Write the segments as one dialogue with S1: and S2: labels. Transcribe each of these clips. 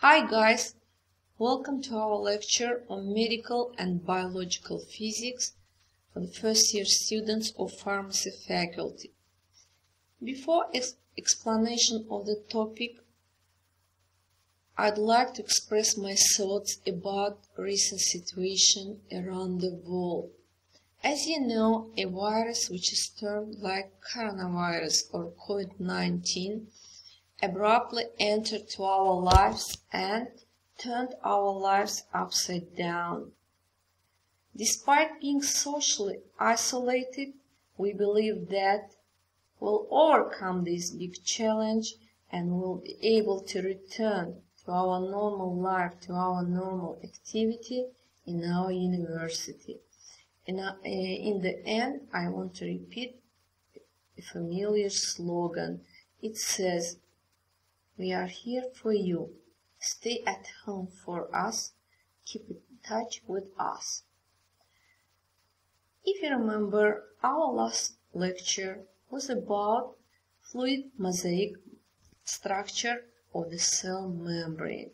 S1: Hi guys, welcome to our lecture on medical and biological physics for the first year students of pharmacy faculty. Before ex explanation of the topic, I'd like to express my thoughts about recent situation around the world. As you know, a virus which is termed like coronavirus or COVID-19 abruptly entered to our lives and turned our lives upside down. Despite being socially isolated, we believe that we'll overcome this big challenge and we'll be able to return to our normal life, to our normal activity in our university. And uh, in the end, I want to repeat a familiar slogan. It says, we are here for you. Stay at home for us. Keep in touch with us. If you remember, our last lecture was about fluid mosaic structure of the cell membrane.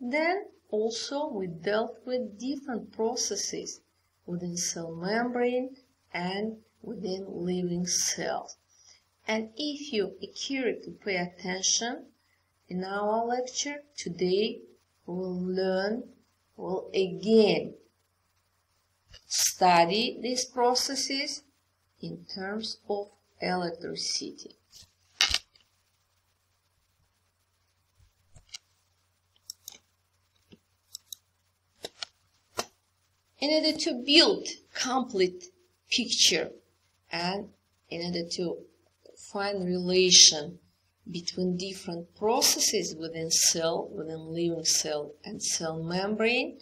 S1: Then also we dealt with different processes within cell membrane and within living cells. And if you accurately pay attention in our lecture today, we'll learn, we'll again study these processes in terms of electricity. in order to build complete picture and in order to find relation between different processes within cell, within living cell and cell membrane,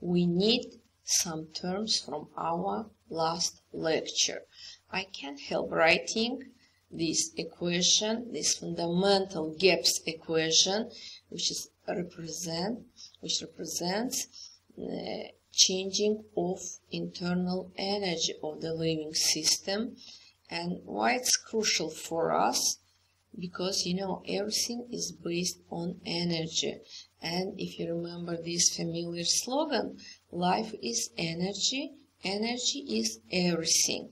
S1: we need some terms from our last lecture. I can't help writing this equation, this fundamental Gibbs equation, which is represent, which represents uh, changing of internal energy of the living system and why it's crucial for us because you know everything is based on energy. And if you remember this familiar slogan life is energy energy is everything.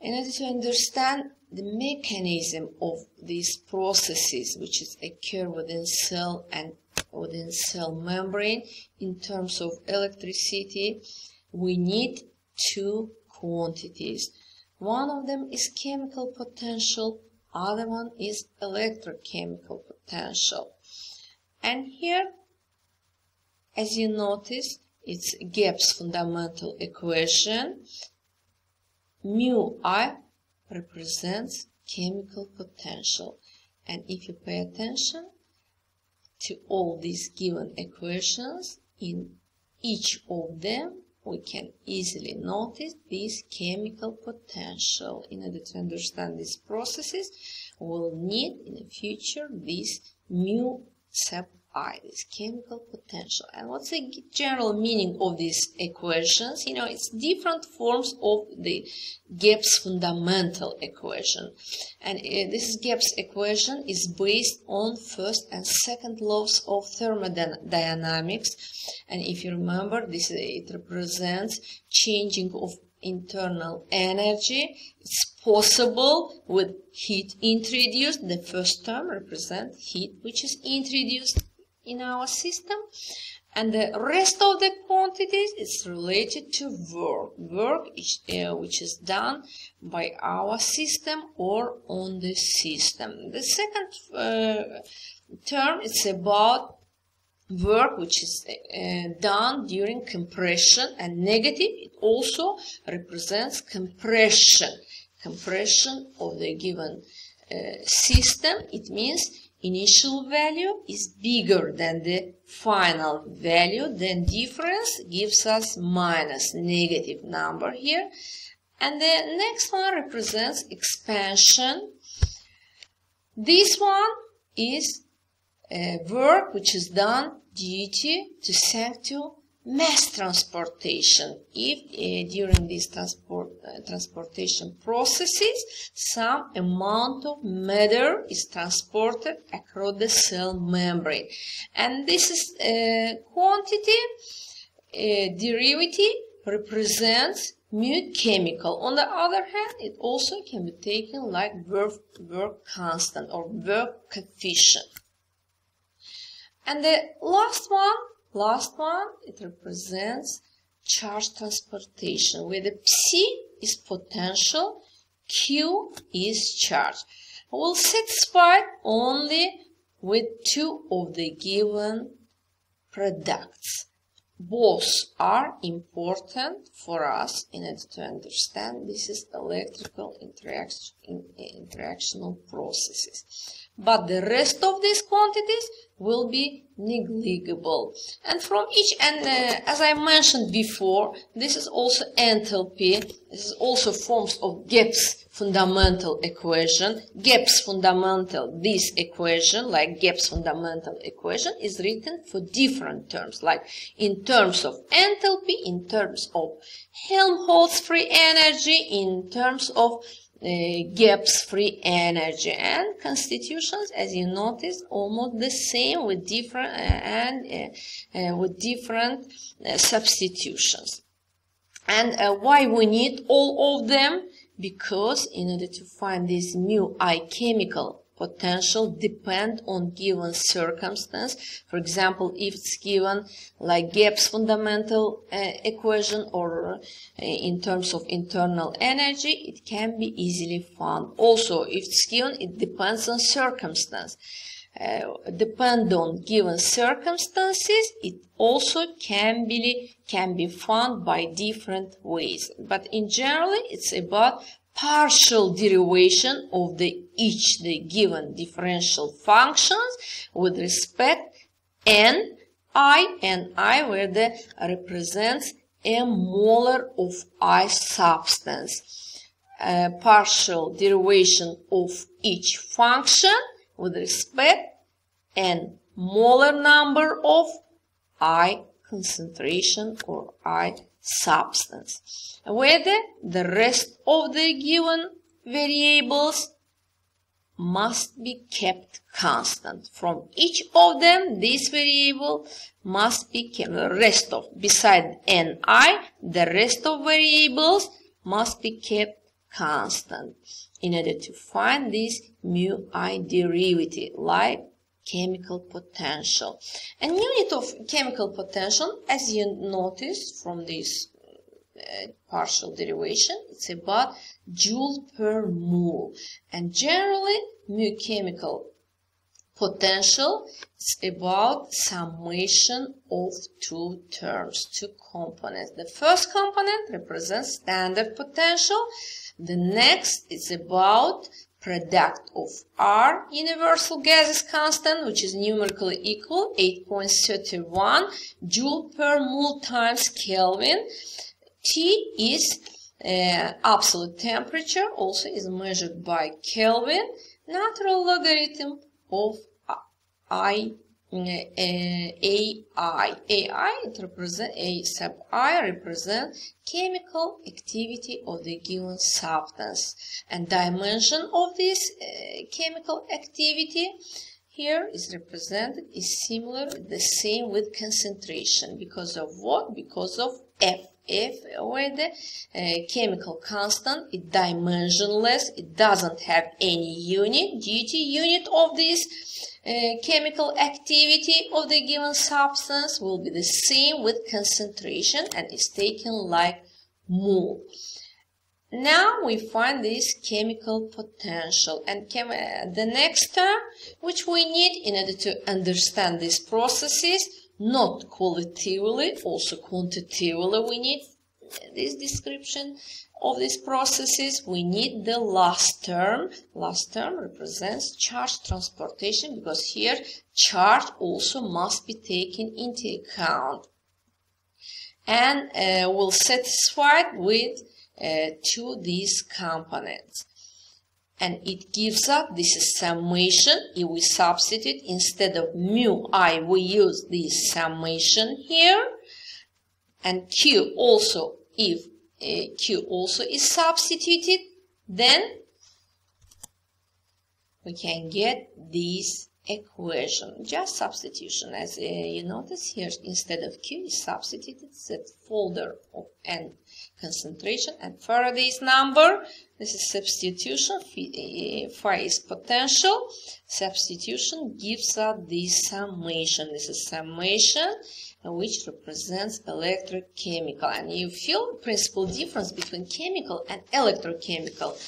S1: In order to understand the mechanism of these processes which is occur within cell and within cell membrane in terms of electricity we need two quantities. One of them is chemical potential other one is electrochemical potential. And here as you notice it's Gibbs fundamental equation. Mu i represents chemical potential. And if you pay attention to all these given equations, in each of them we can easily notice this chemical potential. In order to understand these processes, we'll need in the future this mu sub I, this chemical potential. And what's the general meaning of these equations? You know, it's different forms of the Gibbs fundamental equation. And uh, this Gibbs equation is based on first and second laws of thermodynamics. And if you remember, this it represents changing of internal energy. It's possible with heat introduced. The first term represents heat which is introduced in our system. And the rest of the quantities is related to work. Work is, uh, which is done by our system or on the system. The second uh, term is about work which is uh, done during compression and negative. It also represents compression compression of the given uh, system. It means initial value is bigger than the final value, then difference gives us minus negative number here. And the next one represents expansion. This one is work which is done due to, to to mass transportation. If uh, during these transport, uh, transportation processes, some amount of matter is transported across the cell membrane. And this is uh, quantity uh, derivative represents mu chemical. On the other hand, it also can be taken like work, work constant or work coefficient. And the last one, last one, it represents charge transportation, where the psi is potential, q is charge. We'll satisfy only with two of the given products both are important for us in order to understand this is electrical interaction, in, interactional processes. But the rest of these quantities will be negligible. And from each, and uh, as I mentioned before, this is also enthalpy. This is also forms of Gibbs fundamental equation. Gibbs fundamental, this equation, like Gibbs fundamental equation, is written for different terms, like in terms of enthalpy, in terms of Helmholtz free energy, in terms of uh, Gibbs free energy and constitutions as you notice almost the same with different uh, and uh, uh with different uh, substitutions. And uh, why we need all of them? Because in order to find this mu i chemical potential depend on given circumstance. For example, if it's given like Gibbs fundamental uh, equation or uh, in terms of internal energy, it can be easily found. Also, if it's given, it depends on circumstance. Uh, depend on given circumstances, it also can be can be found by different ways. But in generally, it's about partial derivation of the each the given differential functions with respect n i and i where the represents a molar of i substance. A partial derivation of each function with respect n molar number of i concentration or i substance. Whether the rest of the given variables must be kept constant. From each of them, this variable must be kept. The rest of, beside ni, the rest of variables must be kept constant in order to find this mu i derivative, like chemical potential. And unit of chemical potential, as you notice from this uh, partial derivation, it's about joule per mole. And generally, mu chemical potential is about summation of two terms, two components. The first component represents standard potential. The next is about product of R universal gases constant, which is numerically equal 8.31 joule per mole times Kelvin. T is uh, absolute temperature, also is measured by Kelvin, natural logarithm of I AI. AI represent A sub I represent chemical activity of the given substance. And dimension of this uh, chemical activity here is represented is similar the same with concentration. Because of what? Because of F F where the uh, chemical constant is dimensionless it doesn't have any unit duty unit of this uh, chemical activity of the given substance will be the same with concentration and is taken like mole. Now we find this chemical potential and chem uh, the next term which we need in order to understand these processes not qualitatively also quantitatively we need this description of these processes, we need the last term. Last term represents charge transportation because here charge also must be taken into account. And uh, we'll satisfy with uh, to these components. And it gives us this summation. If we substitute instead of mu i, we use this summation here and Q also, if uh, Q also is substituted, then we can get this equation, just substitution. As uh, you notice here, instead of Q is substituted that folder of N concentration and Faraday's number. This is substitution. for its potential. Substitution gives us this summation. This is summation which represents electrochemical. And you feel principal difference between chemical and electrochemical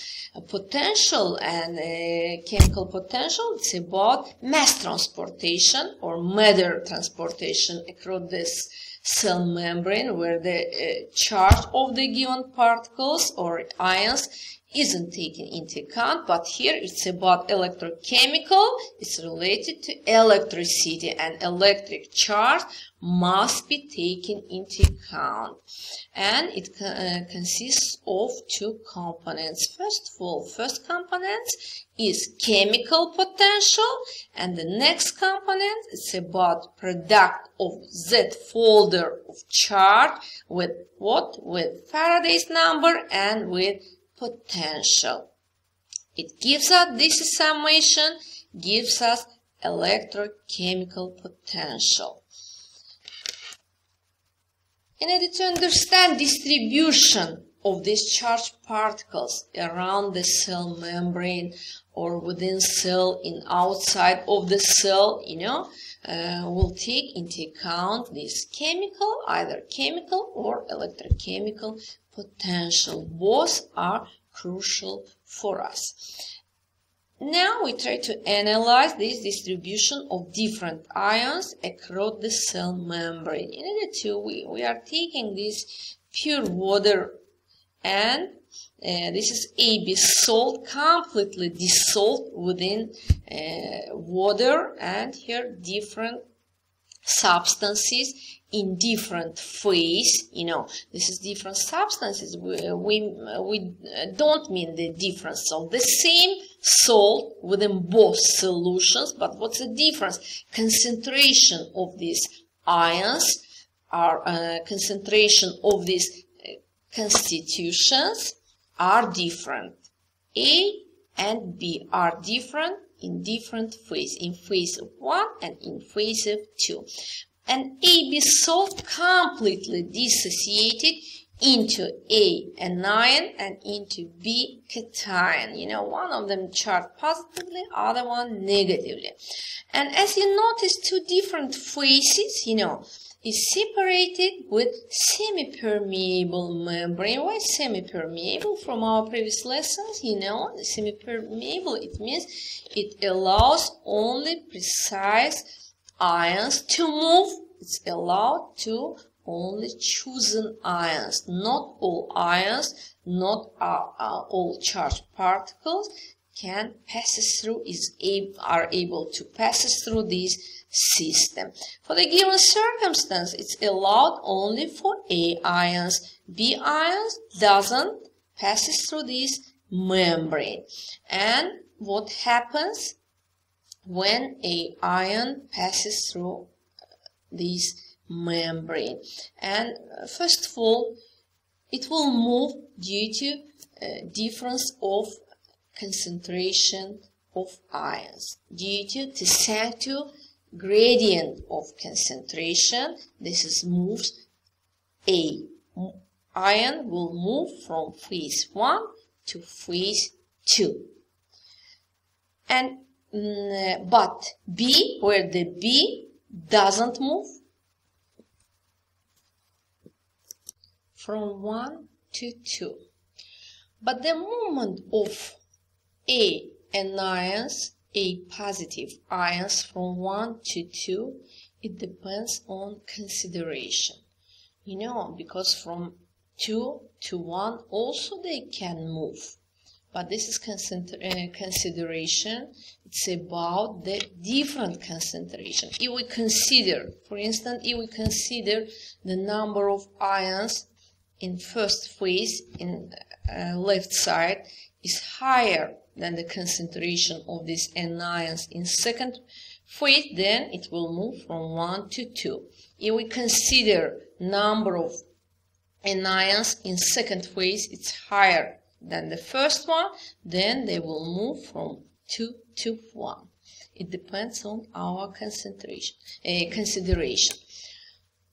S1: potential and uh, chemical potential. It's about mass transportation or matter transportation across this cell membrane where the uh, charge of the given particles or ions isn't taken into account, but here it's about electrochemical. It's related to electricity and electric charge must be taken into account. And it uh, consists of two components. First of all, first component is chemical potential and the next component is about product of Z folder of charge with what? With Faraday's number and with potential. It gives us this summation, gives us electrochemical potential. In order to understand distribution of these charged particles around the cell membrane or within cell in outside of the cell, you know, uh, will take into account this chemical, either chemical or electrochemical potential. Both are crucial for us. Now we try to analyze this distribution of different ions across the cell membrane. In order to, we, we are taking this pure water and uh, this is AB salt completely dissolved within uh, water and here different substances in different phase you know. This is different substances. We, we, we don't mean the difference. Of the same salt within both solutions but what's the difference? Concentration of these ions are uh, concentration of these uh, constitutions are different. A and b are different in different phase in phase of 1 and in phase of 2 and AB salt completely dissociated into A anion and into B cation. You know, one of them charged positively, other one negatively. And as you notice, two different phases, you know, is separated with semi-permeable membrane. Why semi-permeable? From our previous lessons, you know, semi-permeable, it means it allows only precise ions to move, it's allowed to only chosen ions, not all ions, not uh, uh, all charged particles can pass through, is are able to pass through this system. For the given circumstance, it's allowed only for A ions. B ions doesn't pass through this membrane. And what happens? when a ion passes through this membrane. And uh, first of all, it will move due to uh, difference of concentration of ions. Due to the gradient of concentration, this is moves A. Ion will move from phase 1 to phase 2. And Mm, but B, where the B doesn't move from 1 to 2. But the movement of A anions, A positive ions from 1 to 2, it depends on consideration. You know, because from 2 to 1 also they can move but this is uh, consideration. It's about the different concentration. If we consider, for instance, if we consider the number of ions in first phase in uh, left side is higher than the concentration of these anions in second phase, then it will move from 1 to 2. If we consider number of anions in second phase, it's higher than the first one, then they will move from 2 to 1. It depends on our concentration, uh, consideration.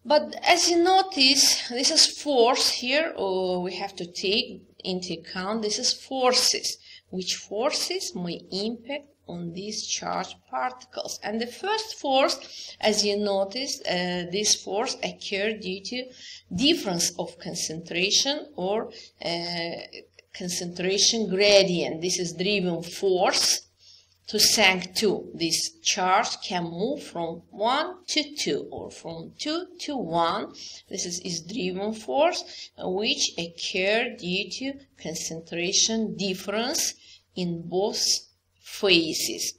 S1: But as you notice, this is force here, or we have to take into account this is forces, which forces may impact on these charged particles. And the first force, as you notice, uh, this force occurred due to difference of concentration or uh, concentration gradient. This is driven force to sank 2. This charge can move from 1 to 2 or from 2 to 1. This is, is driven force which occur due to concentration difference in both phases.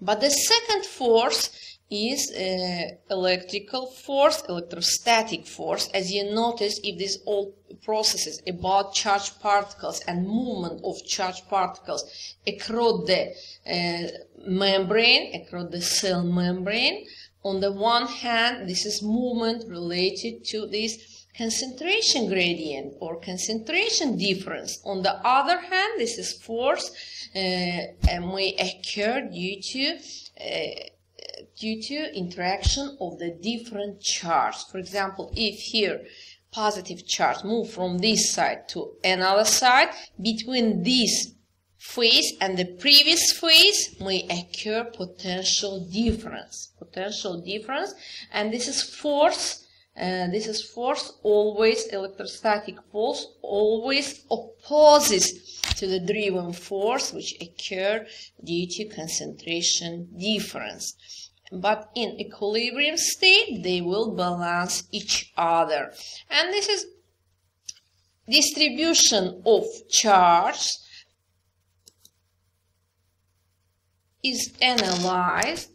S1: But the second force is uh, electrical force, electrostatic force. As you notice, if these all processes about charged particles and movement of charged particles across the uh, membrane, across the cell membrane, on the one hand, this is movement related to this concentration gradient or concentration difference. On the other hand, this is force uh, may occur due to uh, due to interaction of the different charge. For example, if here positive charge move from this side to another side, between this phase and the previous phase may occur potential difference. Potential difference, and this is force. Uh, this is force always electrostatic force always opposes to the driven force which occur due to concentration difference but in equilibrium state they will balance each other and this is distribution of charge is analyzed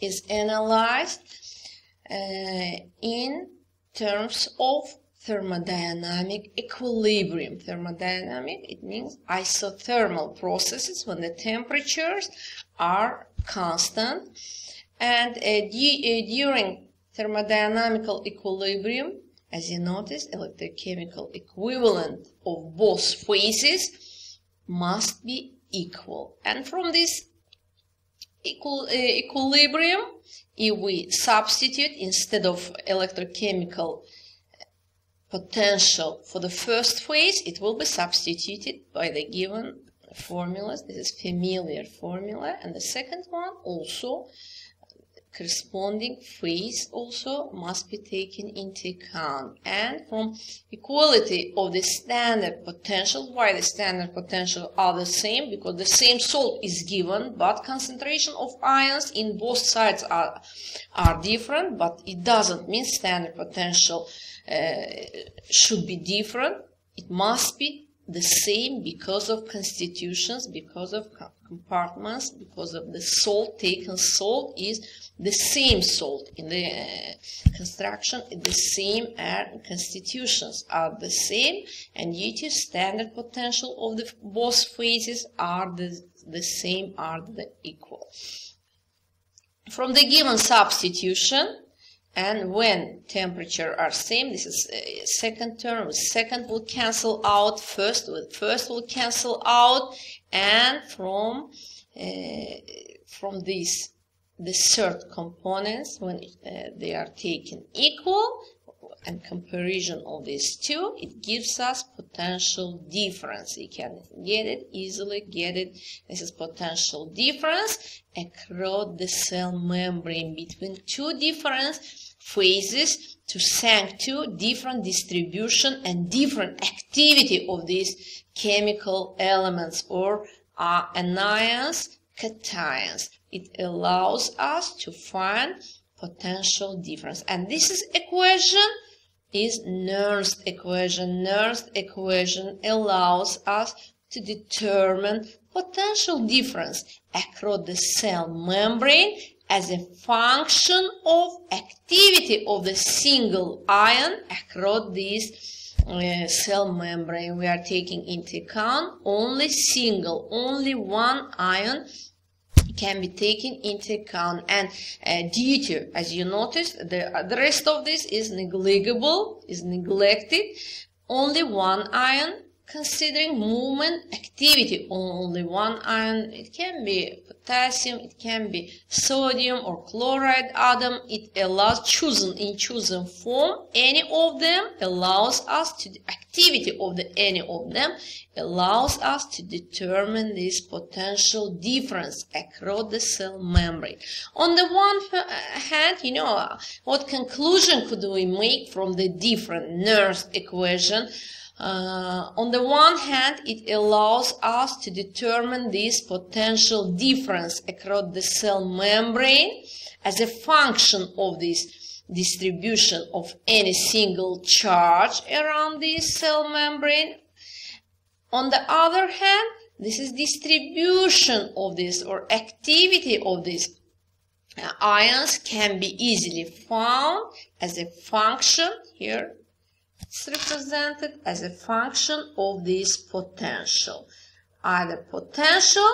S1: is analyzed uh, in terms of thermodynamic equilibrium. Thermodynamic, it means isothermal processes when the temperatures are constant and uh, uh, during thermodynamical equilibrium as you notice electrochemical equivalent of both phases must be equal. And from this equal, uh, equilibrium if we substitute instead of electrochemical potential for the first phase it will be substituted by the given formulas. This is familiar formula. And the second one also corresponding phase also must be taken into account. And from equality of the standard potential, why the standard potential are the same? Because the same salt is given, but concentration of ions in both sides are, are different, but it doesn't mean standard potential uh, should be different. It must be the same because of constitutions, because of compartments, because of the salt taken. Salt is the same salt in the uh, construction, the same air constitutions are the same, and due standard potential of the both phases are the, the same, are the equal. From the given substitution, and when temperature are same this is uh, second term second will cancel out first with first will cancel out and from uh, from these the third components when uh, they are taken equal and comparison of these two it gives us potential difference. You can get it easily get it. This is potential difference across the cell membrane between two different phases to to different distribution and different activity of these chemical elements or uh, anions, cations. It allows us to find potential difference. And this is equation is Nernst equation. Nernst equation allows us to determine potential difference across the cell membrane as a function of activity of the single ion across this uh, cell membrane. We are taking into account only single, only one ion can be taken into account and uh, due to as you notice the, the rest of this is negligible is neglected only one ion considering movement activity only one ion it can be potassium it can be sodium or chloride atom. It allows chosen in chosen form any of them allows us to the activity of the any of them allows us to determine this potential difference across the cell membrane. On the one hand you know what conclusion could we make from the different Nernst equation uh, on the one hand, it allows us to determine this potential difference across the cell membrane as a function of this distribution of any single charge around this cell membrane. On the other hand, this is distribution of this or activity of these uh, ions can be easily found as a function here it's represented as a function of this potential, either potential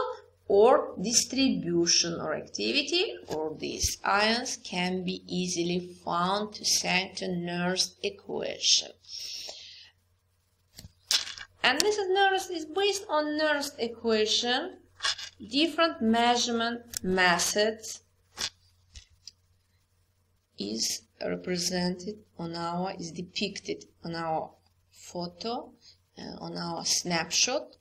S1: or distribution or activity or these ions can be easily found to Nernst equation. And this is Nernst is based on Nernst equation, different measurement methods is represented on our is depicted on our photo uh, on our snapshot.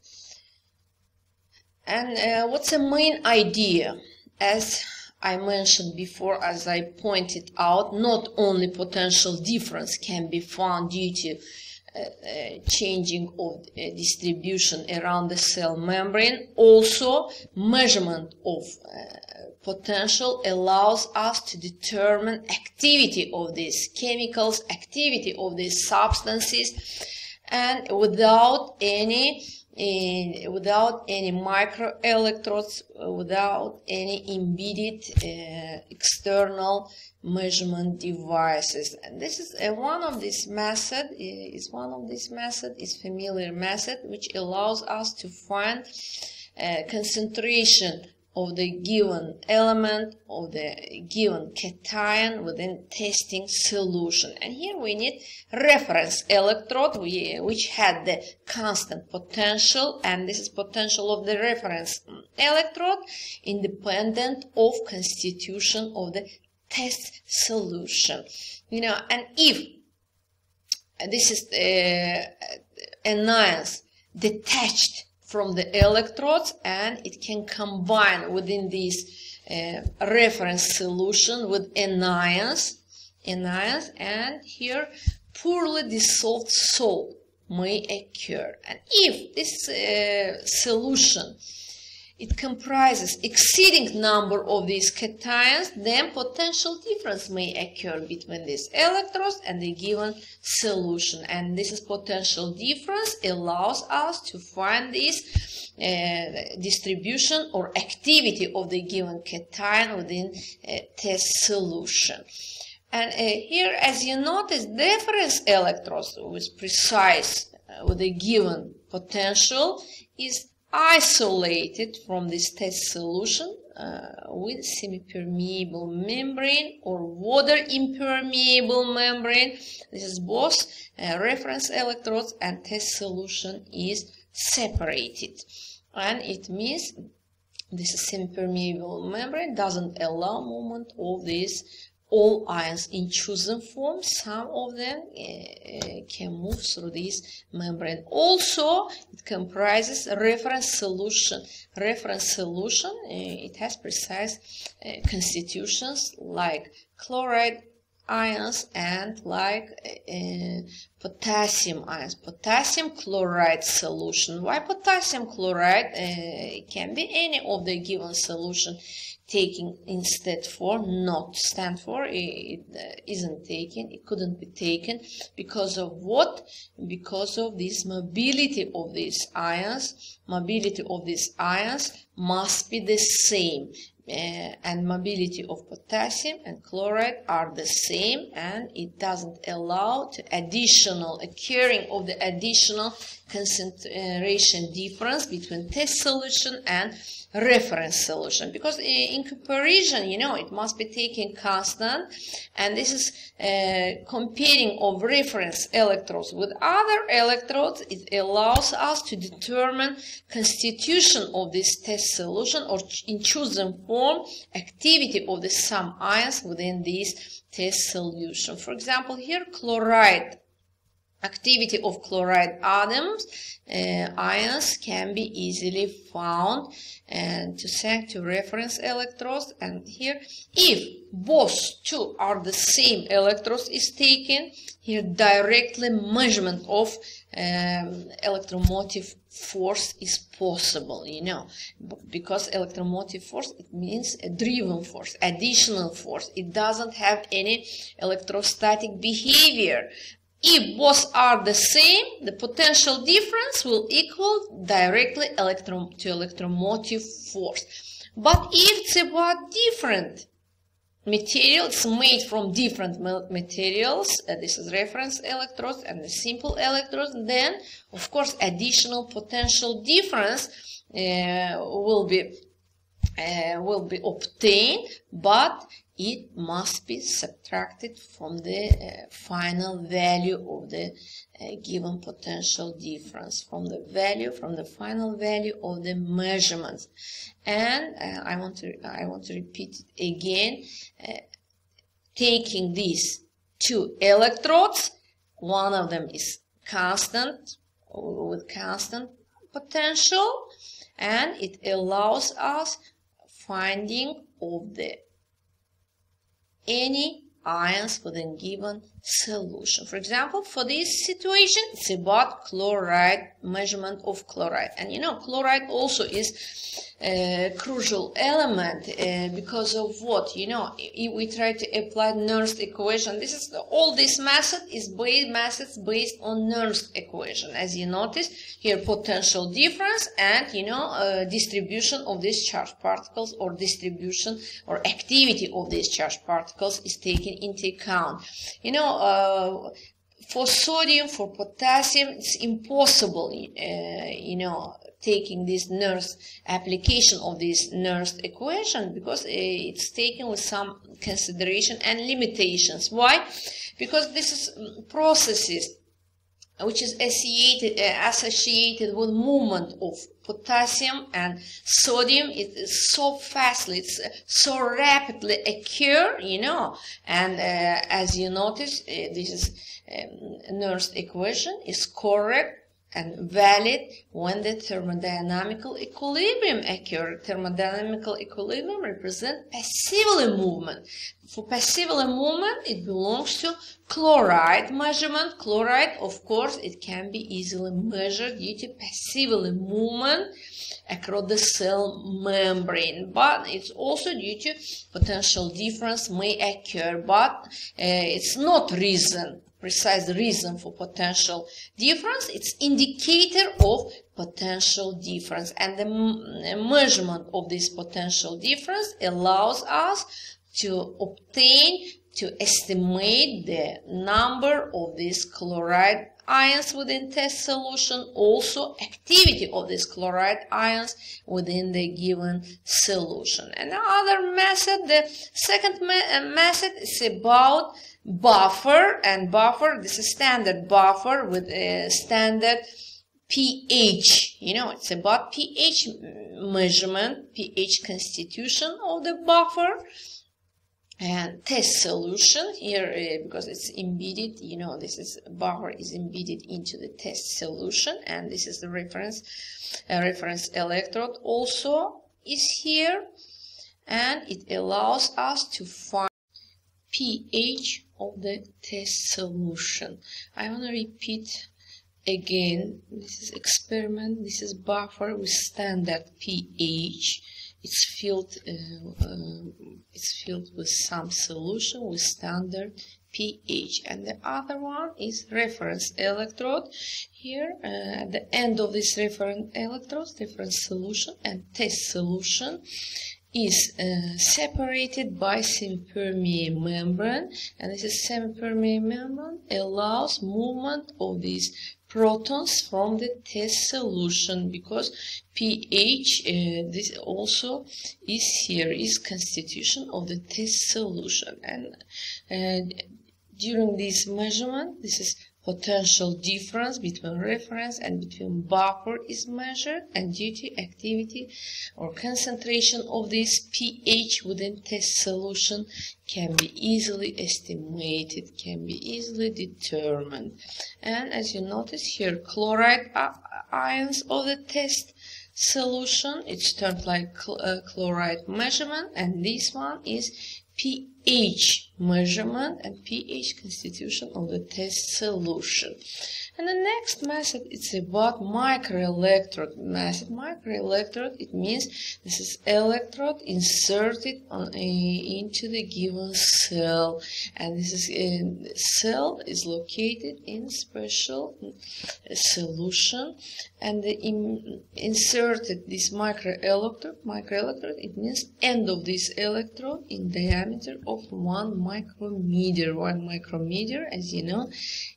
S1: And uh, what's the main idea? As I mentioned before as I pointed out not only potential difference can be found due to uh, uh changing of uh, distribution around the cell membrane also measurement of uh, potential allows us to determine activity of these chemicals, activity of these substances, and without any in, without any microelectrodes, without any embedded uh, external measurement devices. And this is uh, one of this method is one of this method is familiar method which allows us to find concentration of the given element of the given cation within testing solution. And here we need reference electrode which had the constant potential and this is potential of the reference electrode independent of constitution of the test solution. You know, and if this is uh, anions detached from the electrodes and it can combine within this uh, reference solution with anions, anions and here poorly dissolved salt may occur. And if this uh, solution it comprises exceeding number of these cations, then potential difference may occur between these electrodes and the given solution. And this is potential difference allows us to find this uh, distribution or activity of the given cation within a test solution. And uh, here, as you notice, difference electrodes with precise uh, with a given potential is isolated from this test solution uh, with semi-permeable membrane or water impermeable membrane. This is both uh, reference electrodes and test solution is separated. And it means this semi-permeable membrane doesn't allow movement of this all ions in chosen form, some of them uh, can move through this membrane. Also, it comprises reference solution. Reference solution, uh, it has precise uh, constitutions like chloride ions and like potassium ions potassium chloride solution why potassium chloride uh, can be any of the given solution taking instead for not stand for it uh, isn't taken it couldn't be taken because of what? Because of this mobility of these ions. Mobility of these ions must be the same uh, and mobility of potassium and chloride are the same and it doesn't allow to additional occurring of the additional concentration difference between test solution and reference solution. Because in comparison you know it must be taken constant and this is uh, comparing of reference electrodes with other electrodes. It allows us to determine constitution of this test solution or in chosen form activity of the some ions within this test solution. For example here chloride activity of chloride atoms, uh, ions can be easily found and to send to reference electrodes. And here if both two are the same electrodes is taken here directly measurement of um, electromotive force is possible you know. Because electromotive force it means a driven force additional force. It doesn't have any electrostatic behavior if both are the same, the potential difference will equal directly electro to electromotive force. But if it's about different materials made from different materials, uh, this is reference electrodes and the simple electrodes, then of course additional potential difference uh, will be uh, will be obtained, but it must be subtracted from the uh, final value of the uh, given potential difference from the value from the final value of the measurements. And uh, I want to I want to repeat it again uh, taking these two electrodes one of them is constant with constant potential and it allows us finding of the any ions within given solution. For example, for this situation, it's about chloride, measurement of chloride. And you know, chloride also is a crucial element uh, because of what? You know, if we try to apply Nernst equation, this is all this method is based methods based on Nernst equation. As you notice here, potential difference and you know uh, distribution of these charged particles or distribution or activity of these charged particles is taken into account. You know, uh, for sodium, for potassium, it's impossible, uh, you know, taking this Nernst application of this Nernst equation because uh, it's taken with some consideration and limitations. Why? Because this is mm, processes which is associated, associated with movement of potassium and sodium. It is so fastly it's so rapidly occur you know. And uh, as you notice uh, this is um, Nernst equation is correct and valid when the thermodynamical equilibrium occurs. Thermodynamical equilibrium represents passively movement. For passively movement, it belongs to chloride measurement. Chloride, of course, it can be easily measured due to passively movement across the cell membrane but it's also due to potential difference may occur but uh, it's not reason precise reason for potential difference. It's indicator of potential difference. And the measurement of this potential difference allows us to obtain, to estimate the number of these chloride ions within test solution, also activity of these chloride ions within the given solution. And the other method, the second me uh, method is about buffer and buffer this is standard buffer with a standard pH you know it's about pH measurement pH constitution of the buffer. And test solution here uh, because it's embedded you know this is buffer is embedded into the test solution and this is the reference uh, reference electrode also is here. And it allows us to find pH of the test solution. I want to repeat again. This is experiment. This is buffer with standard pH. It's filled. Uh, uh, it's filled with some solution with standard pH and the other one is reference electrode here uh, at the end of this reference electrode reference solution and test solution is uh, separated by semi-permeable membrane and this is semi-permeable membrane allows movement of these protons from the test solution because pH uh, this also is here is constitution of the test solution. And uh, during this measurement this is potential difference between reference and between buffer is measured and due to activity or concentration of this pH within test solution can be easily estimated, can be easily determined. And as you notice here, chloride ions of the test solution, it's termed like uh, chloride measurement and this one is pH measurement and pH constitution of the test solution. And the next method is about microelectrode method. Microelectrode, it means this is electrode inserted on a, into the given cell. And this is in cell is located in special solution. And inserted this microelectrode, microelectrode, it means end of this electrode in diameter of one micrometer. One micrometer, as you know,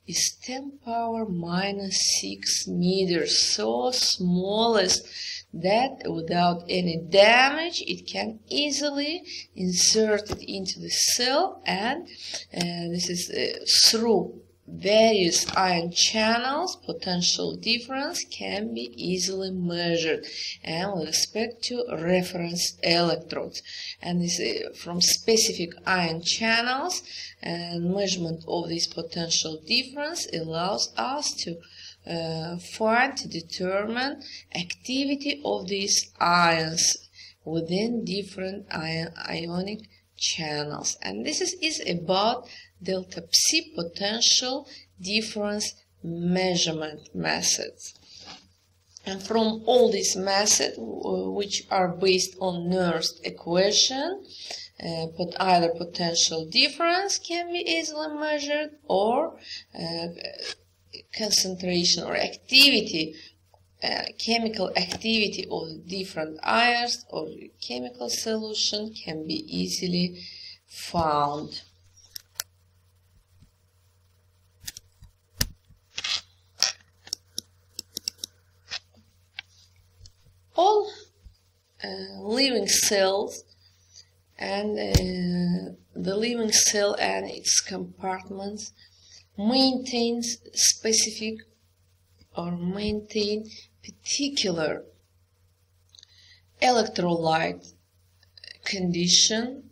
S1: is 10 power minus 6 meters, so smallest that without any damage it can easily insert it into the cell and uh, this is uh, through various ion channels, potential difference can be easily measured and with respect to reference electrodes. And this uh, from specific ion channels and measurement of this potential difference allows us to uh, find to determine activity of these ions within different ion ionic channels. And this is, is about delta psi potential difference measurement methods. And from all these methods, which are based on Nernst equation, uh, but either potential difference can be easily measured or uh, concentration or activity, uh, chemical activity of different ions or chemical solution can be easily found. all uh, living cells and uh, the living cell and its compartments maintains specific or maintain particular electrolyte condition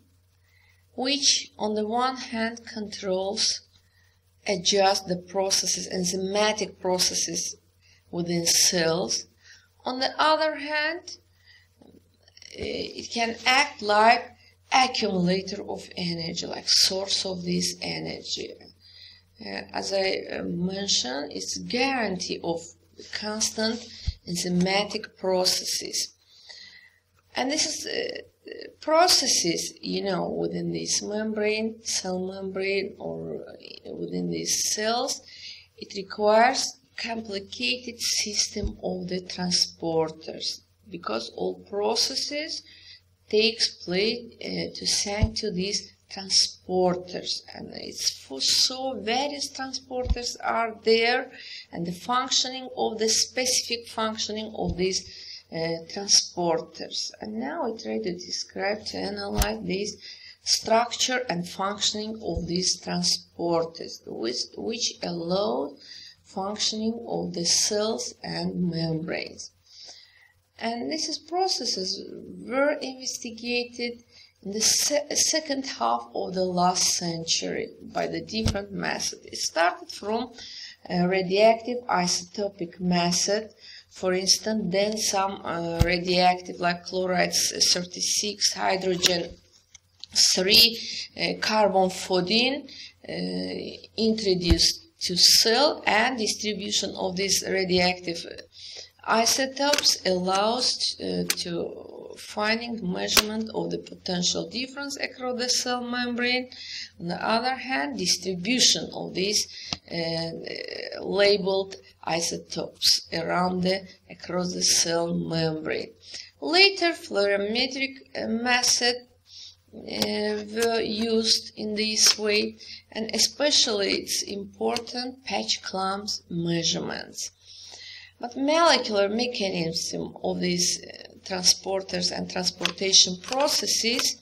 S1: which on the one hand controls adjust the processes enzymatic processes within cells. On the other hand, it can act like accumulator of energy, like source of this energy. Uh, as I uh, mentioned, it's guarantee of constant enzymatic processes. And this is uh, processes, you know, within this membrane, cell membrane, or within these cells, it requires complicated system of the transporters because all processes takes place uh, to send to these transporters and it's for so various transporters are there and the functioning of the specific functioning of these uh, transporters and now I try to describe to analyze this structure and functioning of these transporters which, which allow functioning of the cells and membranes. And these processes were investigated in the se second half of the last century by the different methods. It started from a radioactive isotopic method, for instance, then some uh, radioactive like chloride 36, hydrogen 3, uh, carbon 14 uh, introduced to cell and distribution of these radioactive isotopes allows uh, to finding measurement of the potential difference across the cell membrane. On the other hand, distribution of these uh, labeled isotopes around the across the cell membrane. Later, fluorometric method uh, were used in this way and especially it's important patch clamps measurements. But molecular mechanism of these uh, transporters and transportation processes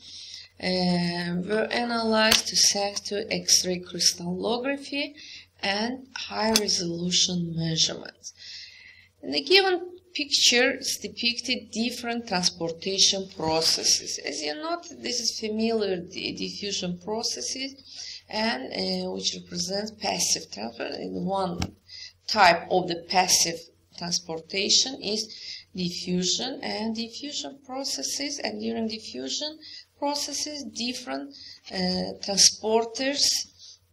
S1: uh, were analyzed to thanks to X-ray crystallography and high-resolution measurements. In the given picture is depicted different transportation processes. As you note, this is familiar diffusion processes and uh, which represents passive transport. in one type of the passive transportation is diffusion and diffusion processes and during diffusion processes different uh, transporters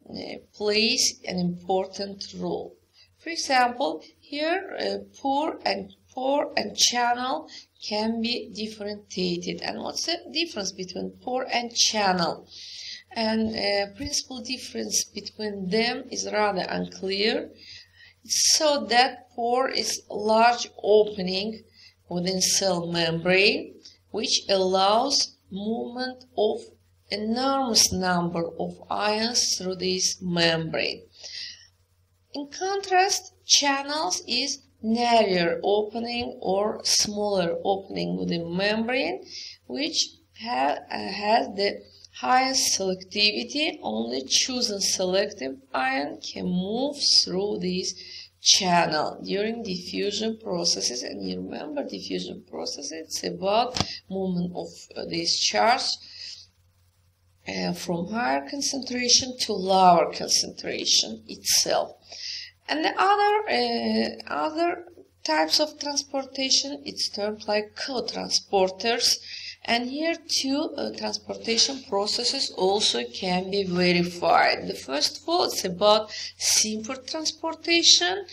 S1: uh, plays an important role. For example, here uh, pore and pore and channel can be differentiated. And what's the difference between pore and channel? And uh, principal difference between them is rather unclear. So that pore is large opening within cell membrane which allows movement of enormous number of ions through this membrane. In contrast, channels is narrower opening or smaller opening within membrane which ha has the highest selectivity. Only chosen selective ion can move through this channel during diffusion processes and you remember diffusion process it's about movement of uh, this charge uh, from higher concentration to lower concentration itself and the other uh, other types of transportation it's termed like co-transporters and here two uh, transportation processes also can be verified. The first all it's about symport transportation.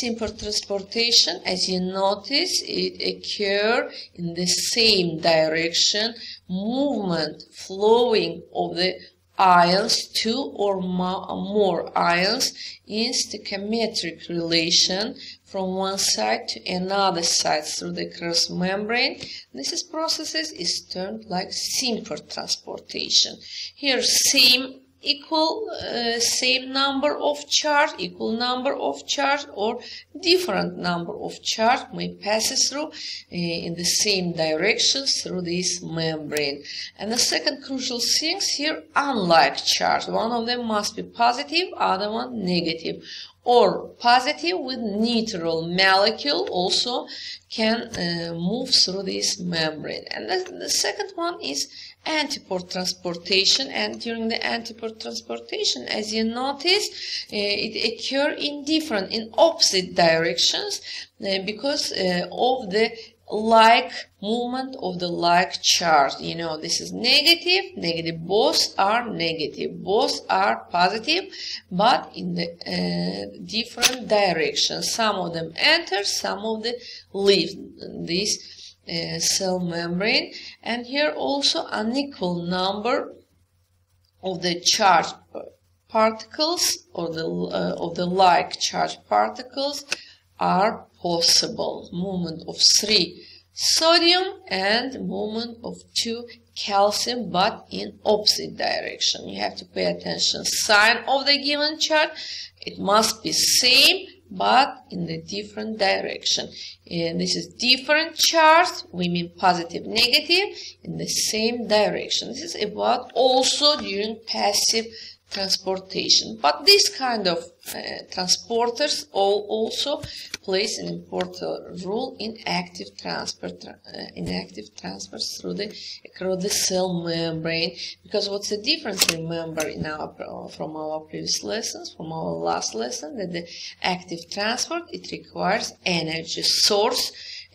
S1: Symport transportation as you notice it occur in the same direction movement flowing of the ions, two or more ions in stoichiometric relation from one side to another side through the cross membrane. This processes is termed like symport transportation. Here same equal uh, same number of charge, equal number of charge or different number of charge may pass through uh, in the same direction through this membrane. And the second crucial thing here, unlike charge, one of them must be positive, other one negative or positive with neutral molecule also can uh, move through this membrane. And the, the second one is antiport transportation and during the antiport transportation as you notice uh, it occur in different in opposite directions uh, because uh, of the like movement of the like charge. You know this is negative negative both are negative both are positive but in the uh, different directions some of them enter some of them leave. This uh, cell membrane and here also unequal number of the charged particles or the uh, of the like charged particles are possible. Movement of 3 sodium and movement of 2 calcium but in opposite direction. You have to pay attention. Sign of the given chart, it must be same but in the different direction. And this is different charts, we mean positive, negative, in the same direction. This is about also during passive transportation. But this kind of uh, transporters all also plays an important role in active transfer uh, in active transfers through the across the cell membrane. Because what's the difference? Remember in our from our previous lessons, from our last lesson, that the active transport it requires energy source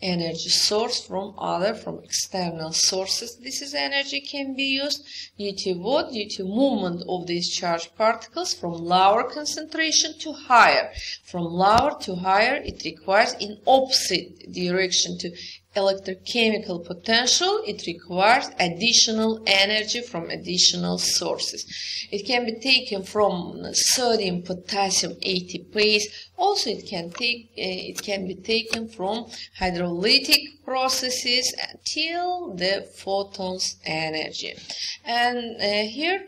S1: energy source from other from external sources. This is energy can be used due to what? Due to movement of these charged particles from lower concentration to higher. From lower to higher it requires in opposite direction to electrochemical potential, it requires additional energy from additional sources. It can be taken from sodium potassium ATPase Also, it can take uh, it can be taken from hydrolytic processes until the photons energy. And uh, here,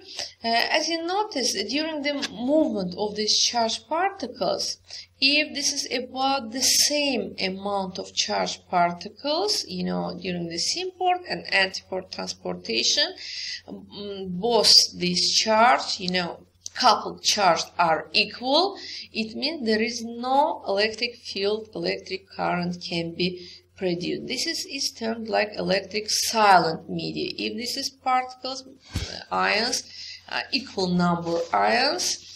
S1: uh, as you notice, during the movement of these charged particles, if this is about the same amount of charged particles, you know, during the symport and antiport transportation, um, both these charge, you know, coupled charge are equal, it means there is no electric field, electric current can be produced. This is, is termed like electric silent media. If this is particles, uh, ions, uh, equal number ions,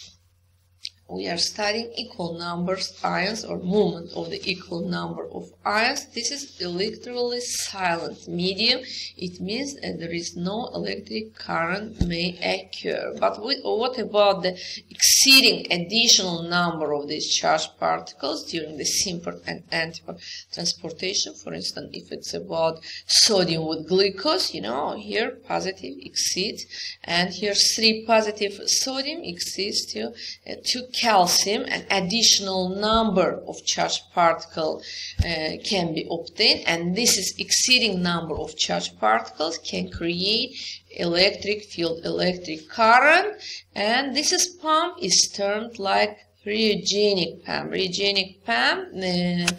S1: we are studying equal numbers ions or movement of the equal number of ions. This is electrically silent medium. It means that there is no electric current may occur. But what about the exceeding additional number of these charged particles during the symport and antiport transportation? For instance, if it's about sodium with glucose, you know, here positive exceeds, and here three positive sodium exceeds to uh, two calcium, an additional number of charged particle uh, can be obtained, and this is exceeding number of charged particles can create electric field, electric current, and this is pump is termed like rheogenic pump. Rheogenic pump uh,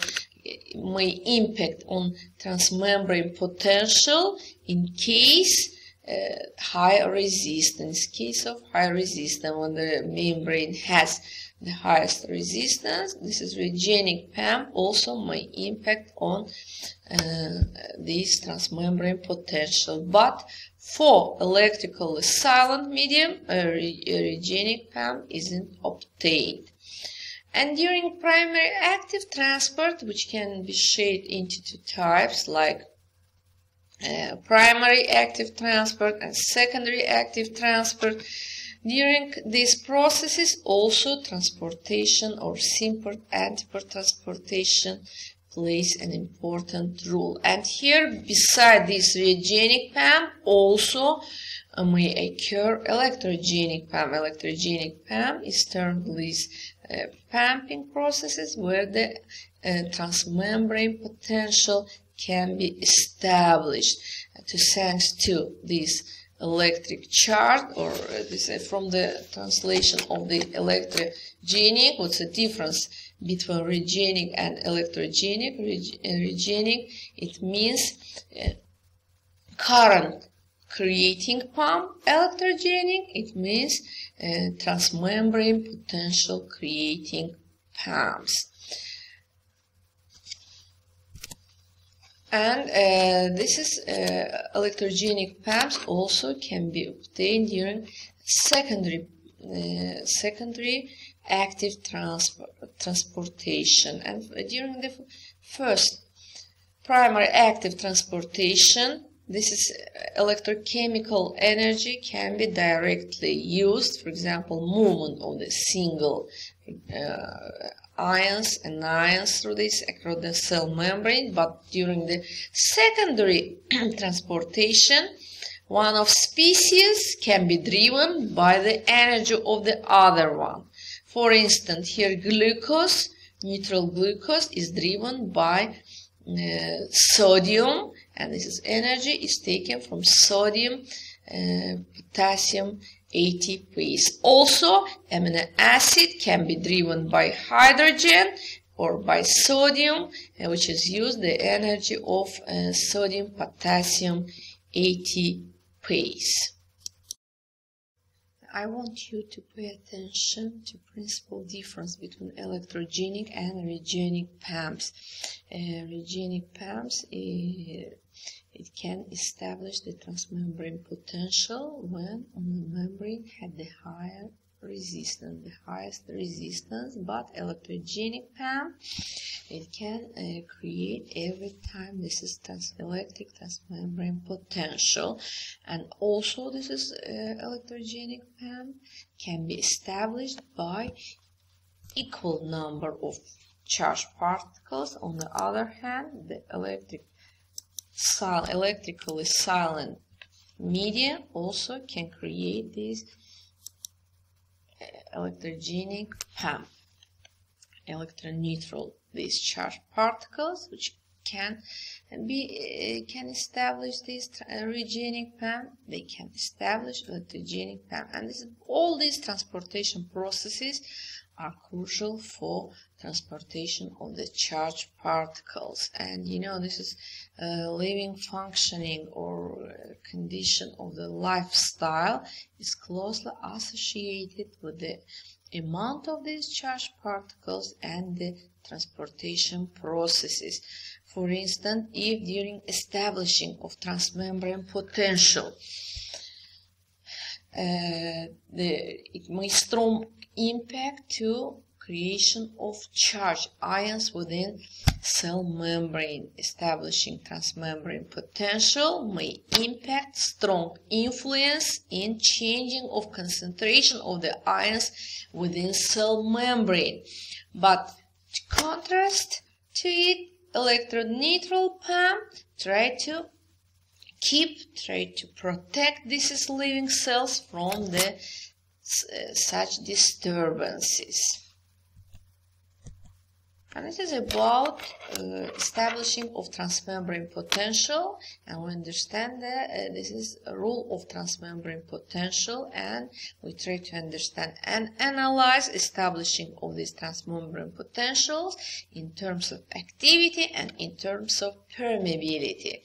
S1: may impact on transmembrane potential in case high resistance. Case of high resistance when the membrane has the highest resistance. This is rheogenic PAM also may impact on uh, this transmembrane potential. But for electrically silent medium, a rheogenic PAM isn't obtained. And during primary active transport, which can be shaded into two types like uh, primary active transport and secondary active transport, during these processes, also transportation or symport antiport transportation plays an important role. And here, beside this rheogenic PAM, also uh, may occur electrogenic PAM. Electrogenic PAM is termed these uh, pumping processes where the uh, transmembrane potential can be established uh, to thanks to this electric charge or uh, this uh, from the translation of the electrogenic what's the difference between rheogenic and electrogenic? Rheogenic uh, it means uh, current creating pump electrogenic. It means uh, transmembrane potential creating pumps And uh, this is uh, electrogenic pumps also can be obtained during secondary uh, secondary active transport, transportation. And during the first primary active transportation this is uh, electrochemical energy can be directly used for example movement of the single uh, ions and ions through this across the cell membrane, but during the secondary transportation, one of species can be driven by the energy of the other one. For instance, here glucose, neutral glucose is driven by uh, sodium and this is energy is taken from sodium, uh, potassium, ATPase. Also, amino acid can be driven by hydrogen or by sodium, uh, which is used the energy of uh, sodium potassium ATPase. I want you to pay attention to principal difference between electrogenic and rheogenic pumps. Uh, rheogenic pumps uh, it can establish the transmembrane potential when on the membrane had the higher resistance, the highest resistance, but electrogenic PAM, it can uh, create every time this is trans electric transmembrane potential. And also this is uh, electrogenic PAM can be established by equal number of charged particles. On the other hand, the electric sil electrically silent media also can create this uh, electrogenic pump. electroneutral these charged particles which can be uh, can establish this orogenic PAM they can establish electrogenic PAM and this, all these transportation processes are crucial for transportation of the charged particles and you know this is a living functioning or condition of the lifestyle is closely associated with the amount of these charged particles and the transportation processes. For instance, if during establishing of transmembrane potential, uh, the, it may strong impact to creation of charged ions within cell membrane. Establishing transmembrane potential may impact strong influence in changing of concentration of the ions within cell membrane. But contrast to it, electroneutral pump try to keep, try to protect these living cells from the such disturbances. And this is about uh, establishing of transmembrane potential and we understand that uh, this is a rule of transmembrane potential and we try to understand and analyze establishing of these transmembrane potentials in terms of activity and in terms of permeability.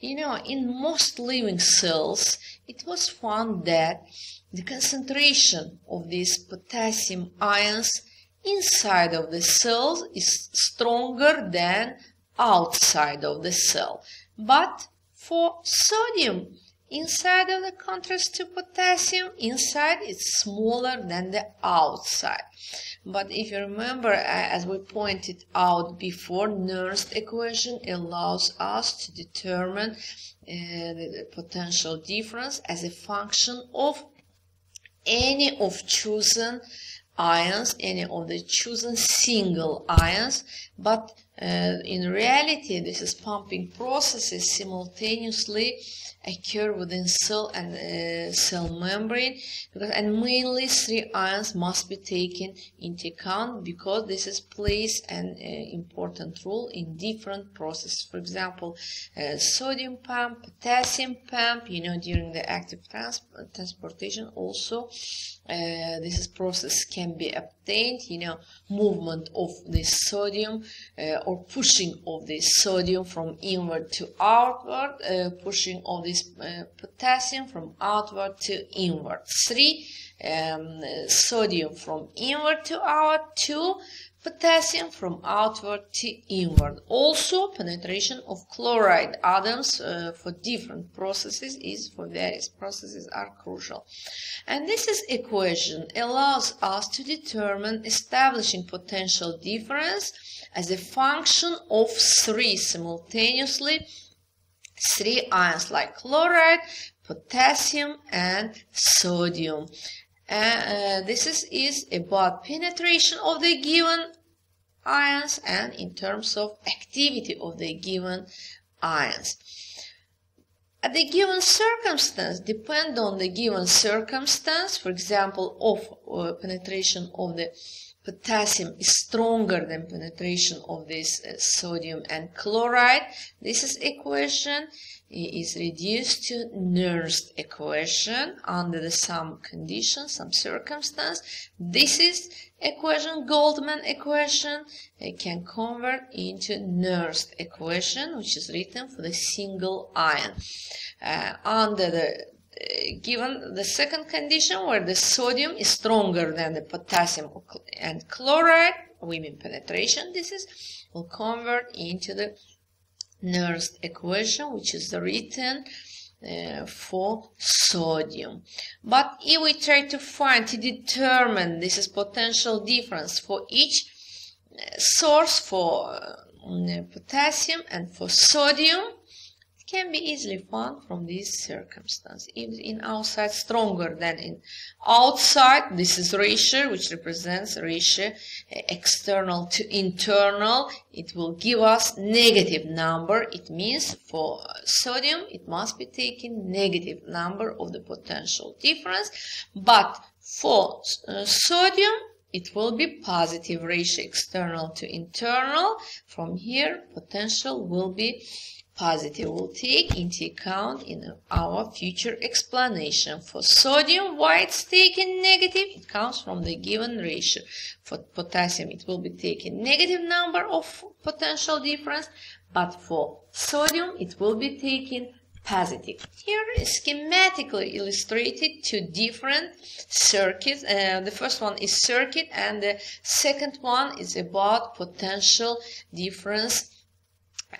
S1: You know, in most living cells, it was found that the concentration of these potassium ions inside of the cell is stronger than outside of the cell. But for sodium, inside of the contrast to potassium, inside it's smaller than the outside. But if you remember, as we pointed out before, Nernst equation allows us to determine uh, the potential difference as a function of any of chosen ions, any of the chosen single ions, but uh, in reality this is pumping processes simultaneously occur within cell and uh, cell membrane because and mainly three ions must be taken into account because this is plays an uh, important role in different processes for example uh, sodium pump potassium pump you know during the active trans transportation also uh, this process can be obtained you know movement of this sodium uh, or pushing of this sodium from inward to outward uh, pushing of this uh, potassium from outward to inward three um, sodium from inward to outward two potassium from outward to inward. Also, penetration of chloride atoms uh, for different processes is for various processes are crucial. And this is equation allows us to determine establishing potential difference as a function of three simultaneously three ions like chloride, potassium and sodium. Uh, this is, is about penetration of the given ions and in terms of activity of the given ions. At the given circumstance, depend on the given circumstance, for example, of uh, penetration of the potassium is stronger than penetration of this uh, sodium and chloride. This is equation is reduced to Nernst equation under the some condition, some circumstance. This is equation, Goldman equation, it can convert into Nernst equation, which is written for the single ion. Uh, under the given the second condition where the sodium is stronger than the potassium and chloride, we mean penetration, this is, will convert into the Nernst equation, which is written uh, for sodium. But if we try to find, to determine this is potential difference for each uh, source for uh, potassium and for sodium, can be easily found from this circumstance. If in outside stronger than in outside, this is ratio, which represents ratio uh, external to internal. It will give us negative number. It means for sodium, it must be taken negative number of the potential difference. But for uh, sodium, it will be positive ratio external to internal. From here, potential will be positive. We'll take into account in our future explanation. For sodium, why it's taken negative? It comes from the given ratio. For potassium, it will be taken negative number of potential difference, but for sodium, it will be taken positive. Here is schematically illustrated two different circuits. Uh, the first one is circuit and the second one is about potential difference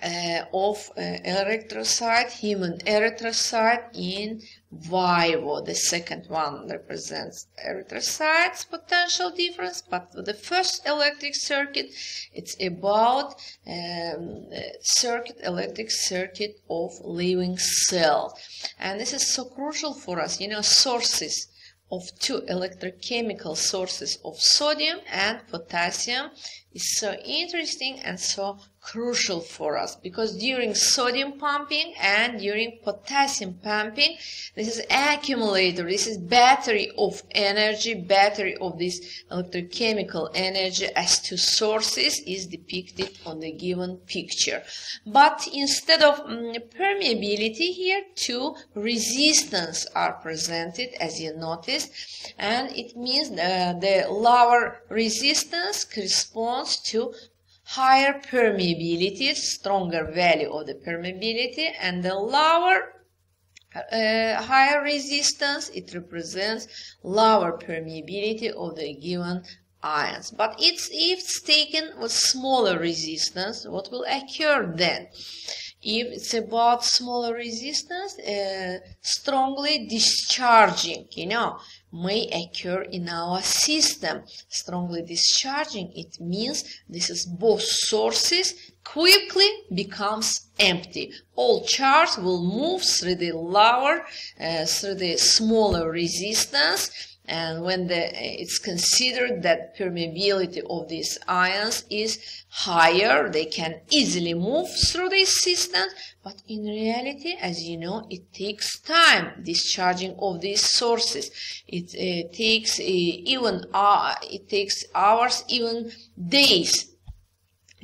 S1: uh, of uh, erythrocyte, human erythrocyte in vivo. The second one represents erythrocytes potential difference, but for the first electric circuit, it's about um, circuit, electric circuit of living cell. And this is so crucial for us, you know, sources of two electrochemical sources of sodium and potassium is so interesting and so crucial for us because during sodium pumping and during potassium pumping this is accumulator. This is battery of energy. Battery of this electrochemical energy as two sources is depicted on the given picture. But instead of um, permeability here two resistance are presented as you noticed and it means uh, the lower resistance corresponds to higher permeability, stronger value of the permeability, and the lower uh, higher resistance, it represents lower permeability of the given ions. But it's, if it's taken with smaller resistance, what will occur then? If it's about smaller resistance, uh, strongly discharging, you know, may occur in our system. Strongly discharging, it means this is both sources quickly becomes empty. All charge will move through the lower, uh, through the smaller resistance and when the, it's considered that permeability of these ions is higher, they can easily move through this system, but in reality, as you know, it takes time discharging of these sources. It uh, takes uh, even uh, it takes hours, even days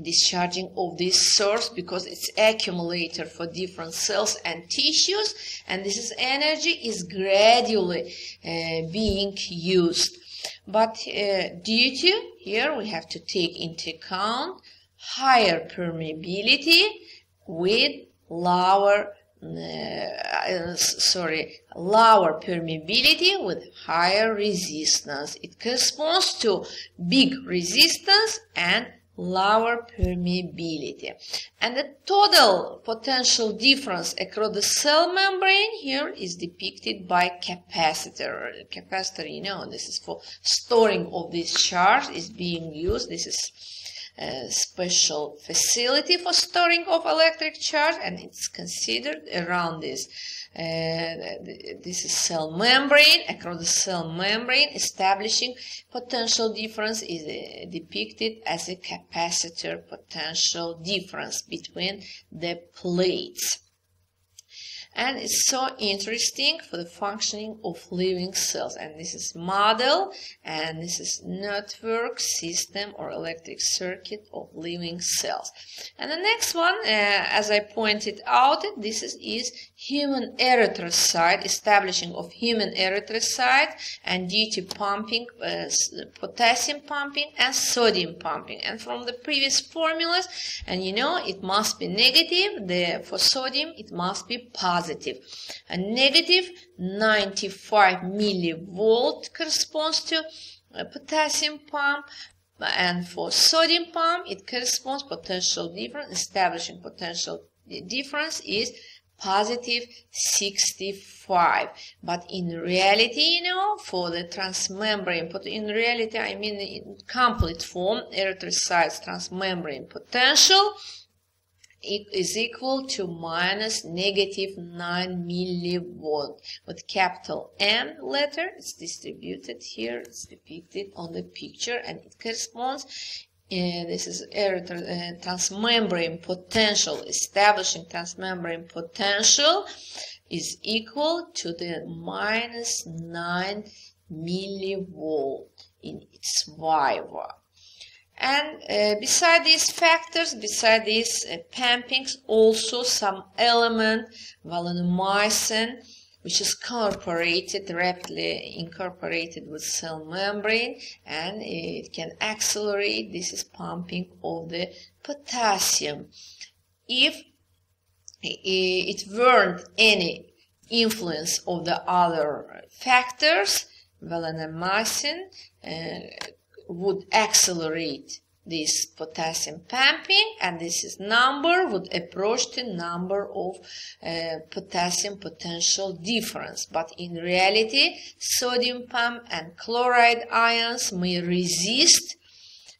S1: discharging of this source because it's accumulator for different cells and tissues and this is energy is gradually uh, being used. But uh, due to here we have to take into account higher permeability with lower uh, sorry lower permeability with higher resistance. It corresponds to big resistance and lower permeability. And the total potential difference across the cell membrane here is depicted by capacitor. Capacitor, you know, this is for storing of this charge is being used. This is a special facility for storing of electric charge and it's considered around this this is cell membrane across the cell membrane establishing potential difference is uh, depicted as a capacitor potential difference between the plates. And it's so interesting for the functioning of living cells. And this is model and this is network system or electric circuit of living cells. And the next one uh, as I pointed out this is, is human erythrocyte establishing of human erythrocyte and due to pumping uh, potassium pumping and sodium pumping and from the previous formulas and you know it must be negative the for sodium it must be positive. A negative 95 millivolt corresponds to potassium pump and for sodium pump it corresponds potential difference establishing potential difference is positive 65 but in reality you know for the transmembrane but in reality i mean in complete form erythrocytes transmembrane potential is equal to minus negative 9 millivolt with capital M letter. It's distributed here. It's depicted on the picture and it corresponds uh, this is uh, transmembrane potential establishing transmembrane potential is equal to the minus 9 millivolt in its viva. And uh, beside these factors, beside these uh, pumpings, also some element, valinomycin, which is incorporated, rapidly incorporated with cell membrane, and it can accelerate this is pumping of the potassium. If it weren't any influence of the other factors, valinomycin uh, would accelerate this potassium pumping and this is number would approach the number of uh, potassium potential difference. But in reality sodium pump and chloride ions may resist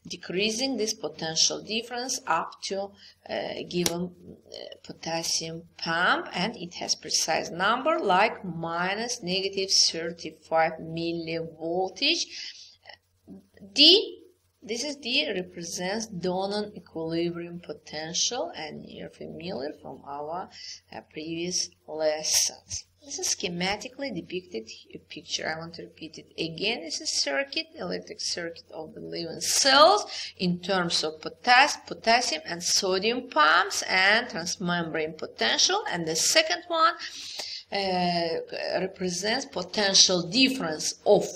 S1: decreasing this potential difference up to a given uh, potassium pump and it has precise number like minus negative 35 millivoltage D, this is D represents Donnan equilibrium potential and you're familiar from our uh, previous lessons. This is schematically depicted picture. I want to repeat it again. This is circuit, electric circuit of the living cells in terms of potass potassium and sodium pumps and transmembrane potential. And the second one uh, represents potential difference of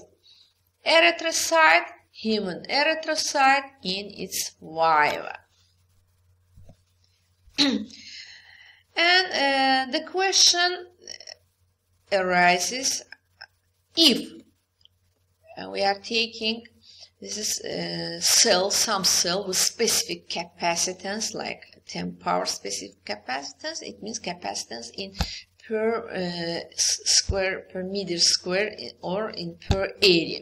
S1: erythrocyte human erythrocyte in its viva. and uh, the question arises if we are taking this is a uh, cell, some cell with specific capacitance like 10 power specific capacitance, it means capacitance in per uh, square per meter square or in per area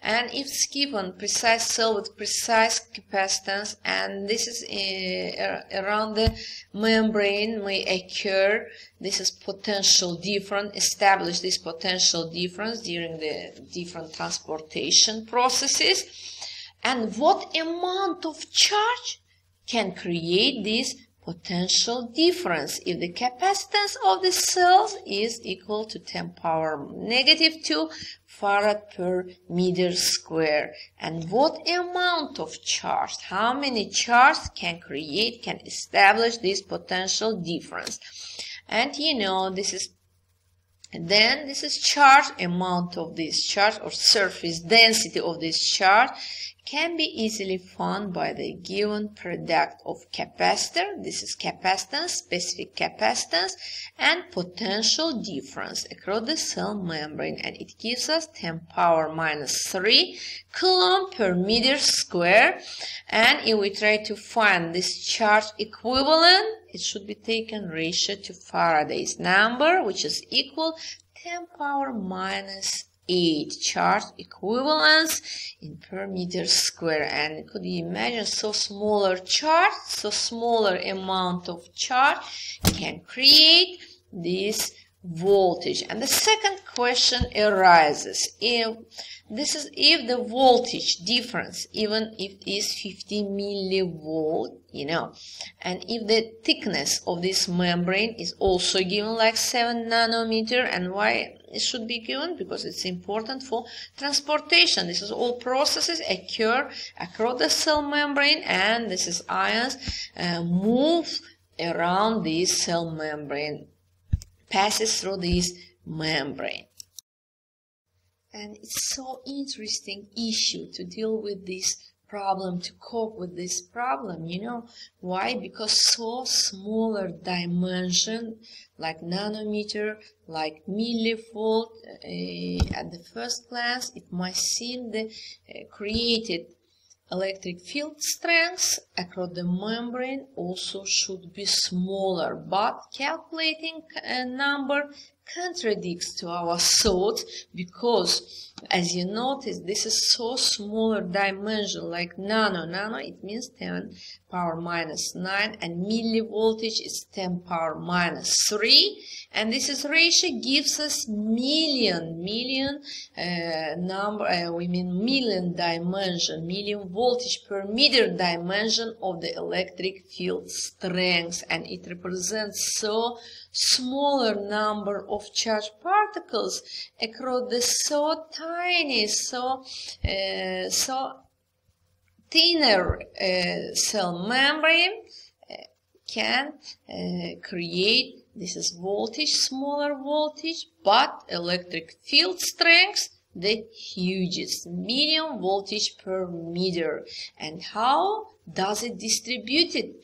S1: and if it's given precise cell with precise capacitance and this is uh, around the membrane may occur. This is potential difference establish this potential difference during the different transportation processes. And what amount of charge can create this potential difference if the capacitance of the cells is equal to 10 power negative 2 farad per meter square. And what amount of charge how many charge can create can establish this potential difference? And you know this is then this is charge amount of this charge or surface density of this charge can be easily found by the given product of capacitor, this is capacitance, specific capacitance, and potential difference across the cell membrane, and it gives us 10 power minus 3 coulomb per meter square. And if we try to find this charge equivalent, it should be taken ratio to Faraday's number, which is equal 10 power minus 8 charge equivalents in per meter square. And could you imagine so smaller charge so smaller amount of charge can create this voltage? And the second question arises. If this is if the voltage difference even if it is 50 millivolt you know and if the thickness of this membrane is also given like 7 nanometer and why it should be given because it's important for transportation. This is all processes occur across the cell membrane and this is ions uh, move around this cell membrane passes through this membrane. And it's so interesting issue to deal with this problem to cope with this problem you know? Why? Because so smaller dimension like nanometer like millivolt uh, at the first glance it might seem the uh, created electric field strength across the membrane also should be smaller but calculating a number contradicts to our thought because as you notice this is so smaller dimension like nano nano it means 10 power minus 9 and millivoltage is 10 power minus 3 and this is ratio gives us million million uh, number uh, we mean million dimension million voltage per meter dimension of the electric field strength. And it represents so smaller number of charged particles across the so tiny, so uh, so thinner uh, cell membrane uh, can create this is voltage, smaller voltage, but electric field strength the hugest medium voltage per meter. And how does it distribute it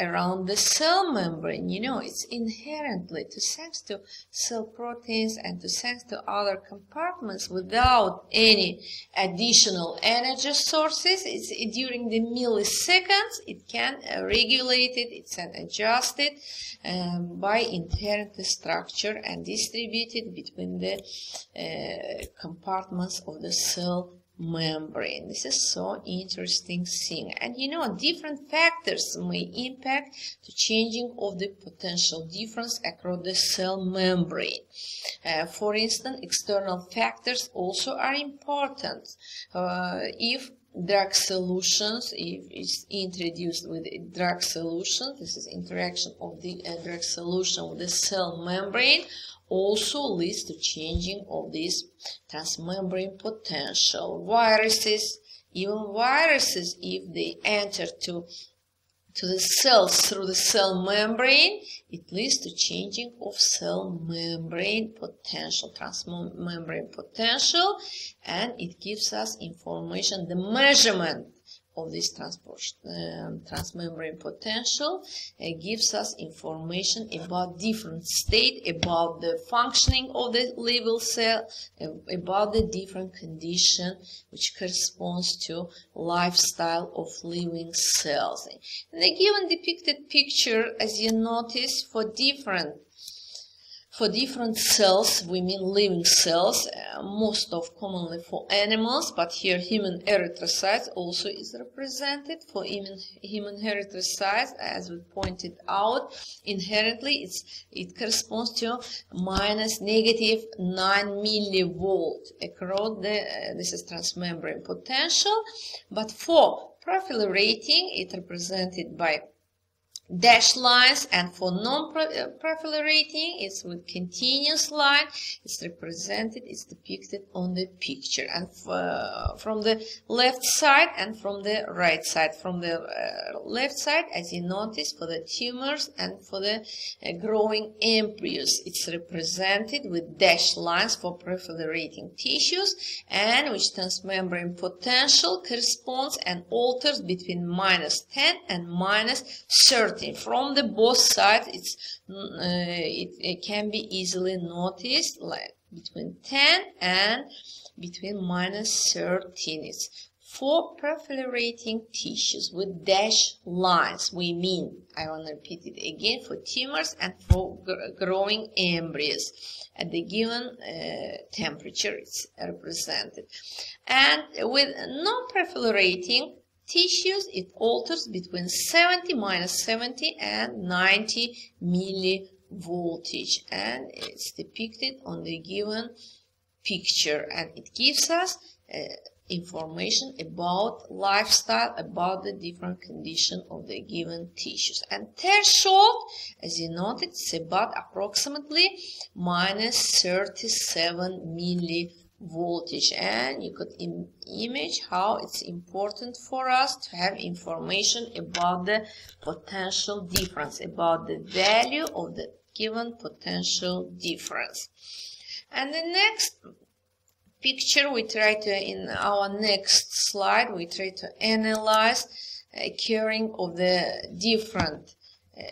S1: around the cell membrane. You know, it's inherently to thanks to cell proteins and to thanks to other compartments without any additional energy sources. It's during the milliseconds it can uh, regulate it, it can adjust it um, by inherent structure and distribute it between the uh, compartments of the cell membrane. This is so interesting thing. And you know, different factors may impact the changing of the potential difference across the cell membrane. Uh, for instance, external factors also are important. Uh, if drug solutions, if it's introduced with drug solution, this is interaction of the uh, drug solution with the cell membrane, also leads to changing of this transmembrane potential. Viruses, even viruses, if they enter to to the cells through the cell membrane, it leads to changing of cell membrane potential, transmembrane potential, and it gives us information, the measurement of this transport um, transmembrane potential uh, gives us information about different state, about the functioning of the living cell, uh, about the different condition which corresponds to lifestyle of living cells. In the given depicted picture, as you notice, for different for different cells, we mean living cells, uh, most of commonly for animals, but here human erythrocytes also is represented for human, human erythrocytes, as we pointed out. Inherently, it corresponds to minus negative 9 millivolt across the, uh, this is transmembrane potential, but for proliferating, it represented by dashed lines and for non-proliferating it's with continuous line. It's represented it's depicted on the picture. And from the left side and from the right side. From the uh, left side as you notice for the tumors and for the uh, growing embryos. It's represented with dashed lines for proliferating tissues and which transmembrane potential corresponds and alters between minus 10 and minus 30 from the both sides it's uh, it, it can be easily noticed like between 10 and between minus 13 it's for perforating tissues with dashed lines. We mean i want to repeat it again for tumors and for growing embryos at the given uh, temperature it's represented. And with non-proliferating tissues, it alters between 70 minus 70 and 90 millivoltage and it's depicted on the given picture and it gives us uh, information about lifestyle, about the different condition of the given tissues. And threshold, as you noted, it's about approximately minus 37 millivoltage voltage and you could Im image how it's important for us to have information about the potential difference about the value of the given potential difference. And the next picture we try to in our next slide we try to analyze occurring of the different uh,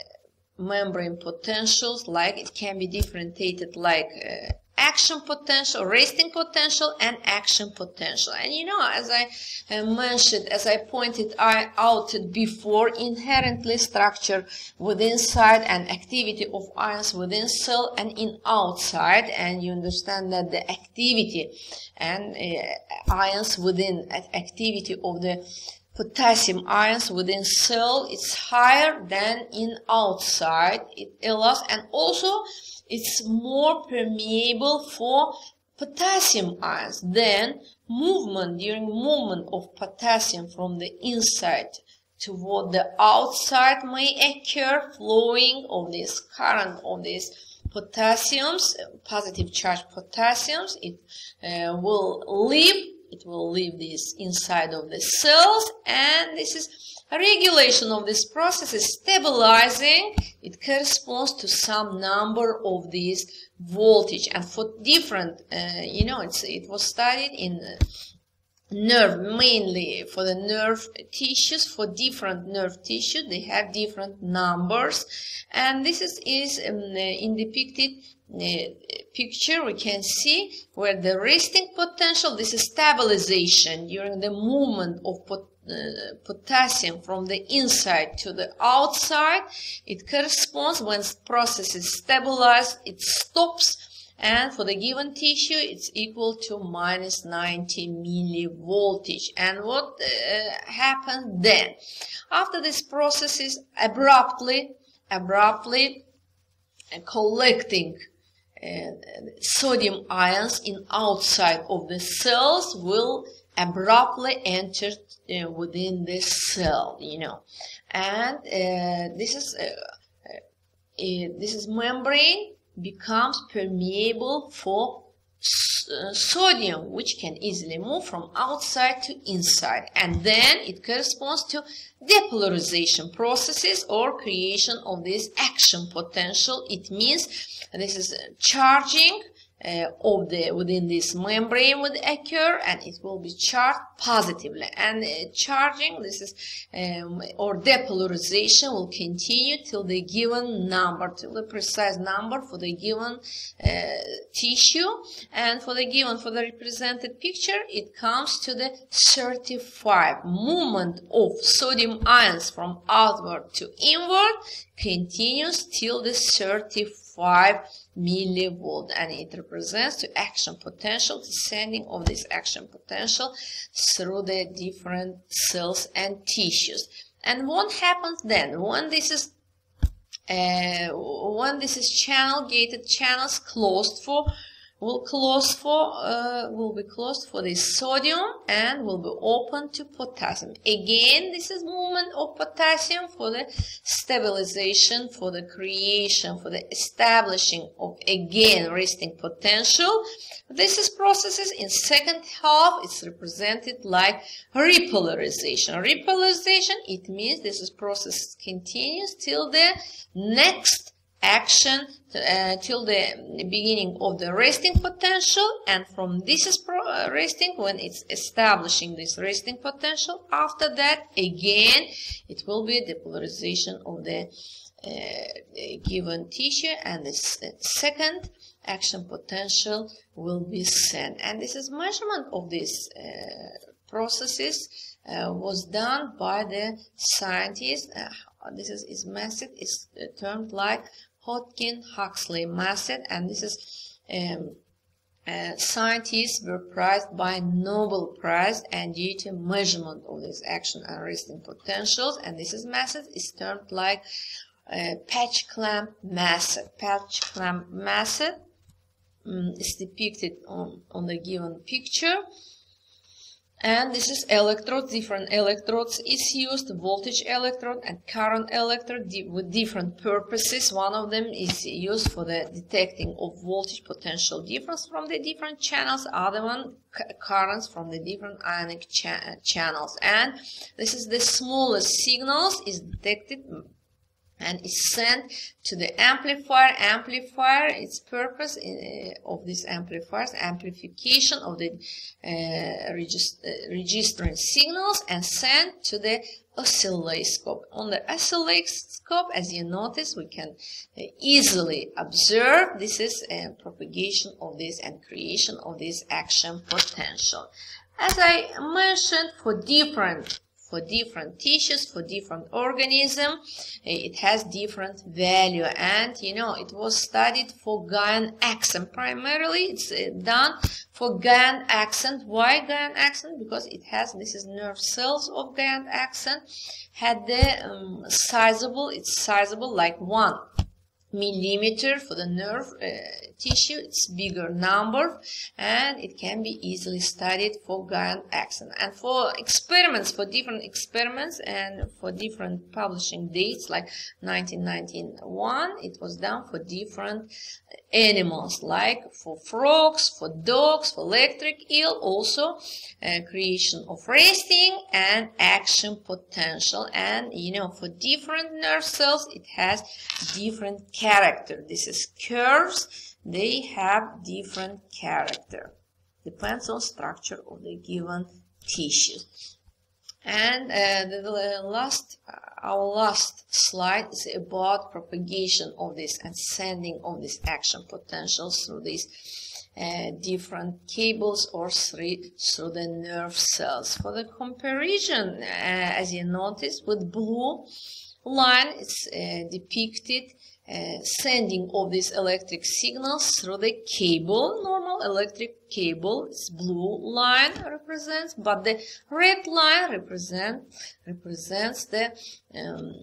S1: membrane potentials like it can be differentiated like uh, action potential, resting potential, and action potential. And you know, as I uh, mentioned, as I pointed out before, inherently structure within inside and activity of ions within cell and in outside. And you understand that the activity and uh, ions within activity of the potassium ions within cell is higher than in outside. It allows and also it's more permeable for potassium ions. Then movement during movement of potassium from the inside toward the outside may occur flowing of this current of this potassiums, positive charge potassiums, it uh, will leave, it will leave this inside of the cells and this is regulation of this process is stabilizing. It corresponds to some number of these voltage and for different, uh, you know, it was studied in uh, nerve mainly for the nerve tissues for different nerve tissues they have different numbers. And this is, is um, in depicted uh, picture. We can see where the resting potential this is stabilization during the movement of potassium from the inside to the outside. It corresponds when the process is stabilized it stops and for the given tissue it's equal to minus 90 millivoltage. And what uh, happens then? After this process is abruptly abruptly uh, collecting uh, sodium ions in outside of the cells will abruptly enter uh, within this cell you know. And uh, this is uh, this is membrane becomes permeable for uh, sodium which can easily move from outside to inside. And then it corresponds to depolarization processes or creation of this action potential. It means this is charging uh, of the within this membrane would occur and it will be charged positively. And uh, charging this is um, or depolarization will continue till the given number till the precise number for the given uh, tissue. And for the given for the represented picture it comes to the 35 movement of sodium ions from outward to inward continues till the 35 millivolt and it represents the action potential descending of this action potential through the different cells and tissues. And what happens then? When this is uh, when this is channel gated channels closed for will close for uh, will be closed for the sodium and will be open to potassium. Again this is movement of potassium for the stabilization for the creation for the establishing of again resting potential. This is processes in second half it's represented like repolarization. Repolarization it means this is process continues till the next action uh, till the beginning of the resting potential and from this is uh, resting when it's establishing this resting potential after that again it will be depolarization of the uh, given tissue and the second action potential will be sent. And this is measurement of these uh, processes uh, was done by the scientists. Uh, this is, is method is termed like Hodgkin-Huxley method, and this is um, uh, scientists were prized by Nobel Prize and due to measurement of this action and resting potentials, and this is method is termed like uh, patch clamp method. Patch clamp method um, is depicted on, on the given picture and this is electrodes different electrodes. Is used voltage electrode and current electrode with different purposes. One of them is used for the detecting of voltage potential difference from the different channels. Other one currents from the different ionic cha channels. And this is the smallest signals is detected and is sent to the amplifier. Amplifier, its purpose uh, of this amplifiers, amplification of the uh, regist uh, registering signals and sent to the oscilloscope. On the oscilloscope, as you notice, we can easily observe this is a propagation of this and creation of this action potential. As I mentioned, for different for different tissues, for different organism, it has different value. And, you know, it was studied for Gaian axon. Primarily, it's uh, done for Gaian axon. Why Gaian axon? Because it has, this is nerve cells of Gaian axon, had the um, sizable, it's sizable like one millimeter for the nerve uh, tissue. It's bigger number and it can be easily studied for Guyan axon and for experiments for different experiments and for different publishing dates like 1991 it was done for different animals like for frogs for dogs for electric eel also uh, creation of resting and action potential and you know for different nerve cells it has different character. This is curves. They have different character. Depends on structure of the given tissue. And uh, the, last, uh, our last slide is about propagation of this and sending of this action potentials through these uh, different cables or through, through the nerve cells. For the comparison, uh, as you notice, with blue line, it's uh, depicted uh, sending of these electric signals through the cable. Normal electric cable is blue line represents, but the red line represent, represents the um,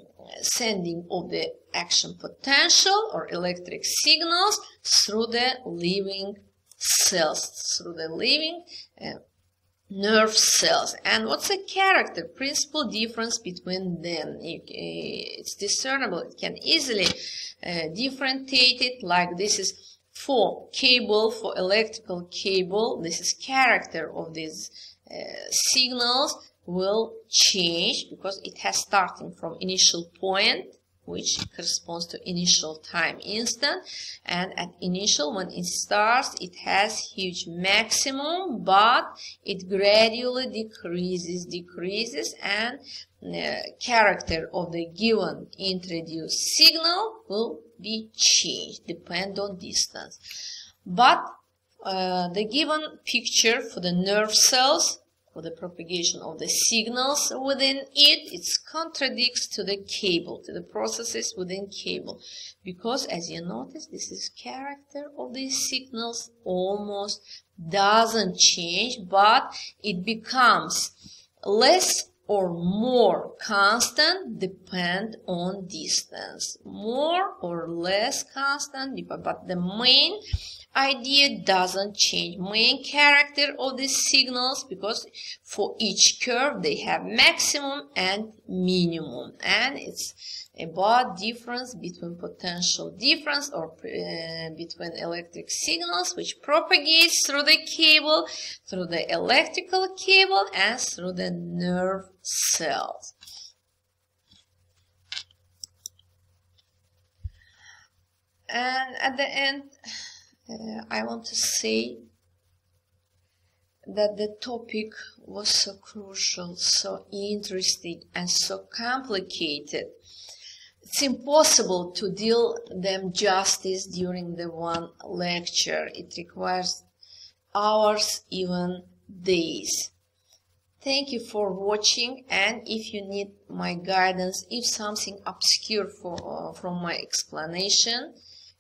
S1: sending of the action potential or electric signals through the living cells, through the living uh, nerve cells. And what's the character, principal difference between them? It's discernible. It can easily uh, it. like this is for cable for electrical cable this is character of these uh, signals will change because it has starting from initial point which corresponds to initial time instant. And at initial when it starts it has huge maximum but it gradually decreases decreases and uh, character of the given introduced signal will be changed depend on distance. But uh, the given picture for the nerve cells for the propagation of the signals within it, it contradicts to the cable, to the processes within cable. Because as you notice, this is character of these signals almost doesn't change, but it becomes less or more constant depend on distance. More or less constant, but the main idea doesn't change. Main character of the signals because for each curve they have maximum and minimum. And it's about difference between potential difference or uh, between electric signals which propagates through the cable through the electrical cable and through the nerve cells. And at the end uh, I want to say that the topic was so crucial, so interesting, and so complicated. It's impossible to deal them justice during the one lecture. It requires hours, even days. Thank you for watching and if you need my guidance, if something obscure for, uh, from my explanation,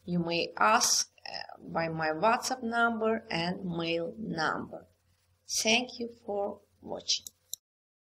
S1: you may ask by my WhatsApp number and mail number. Thank you for watching.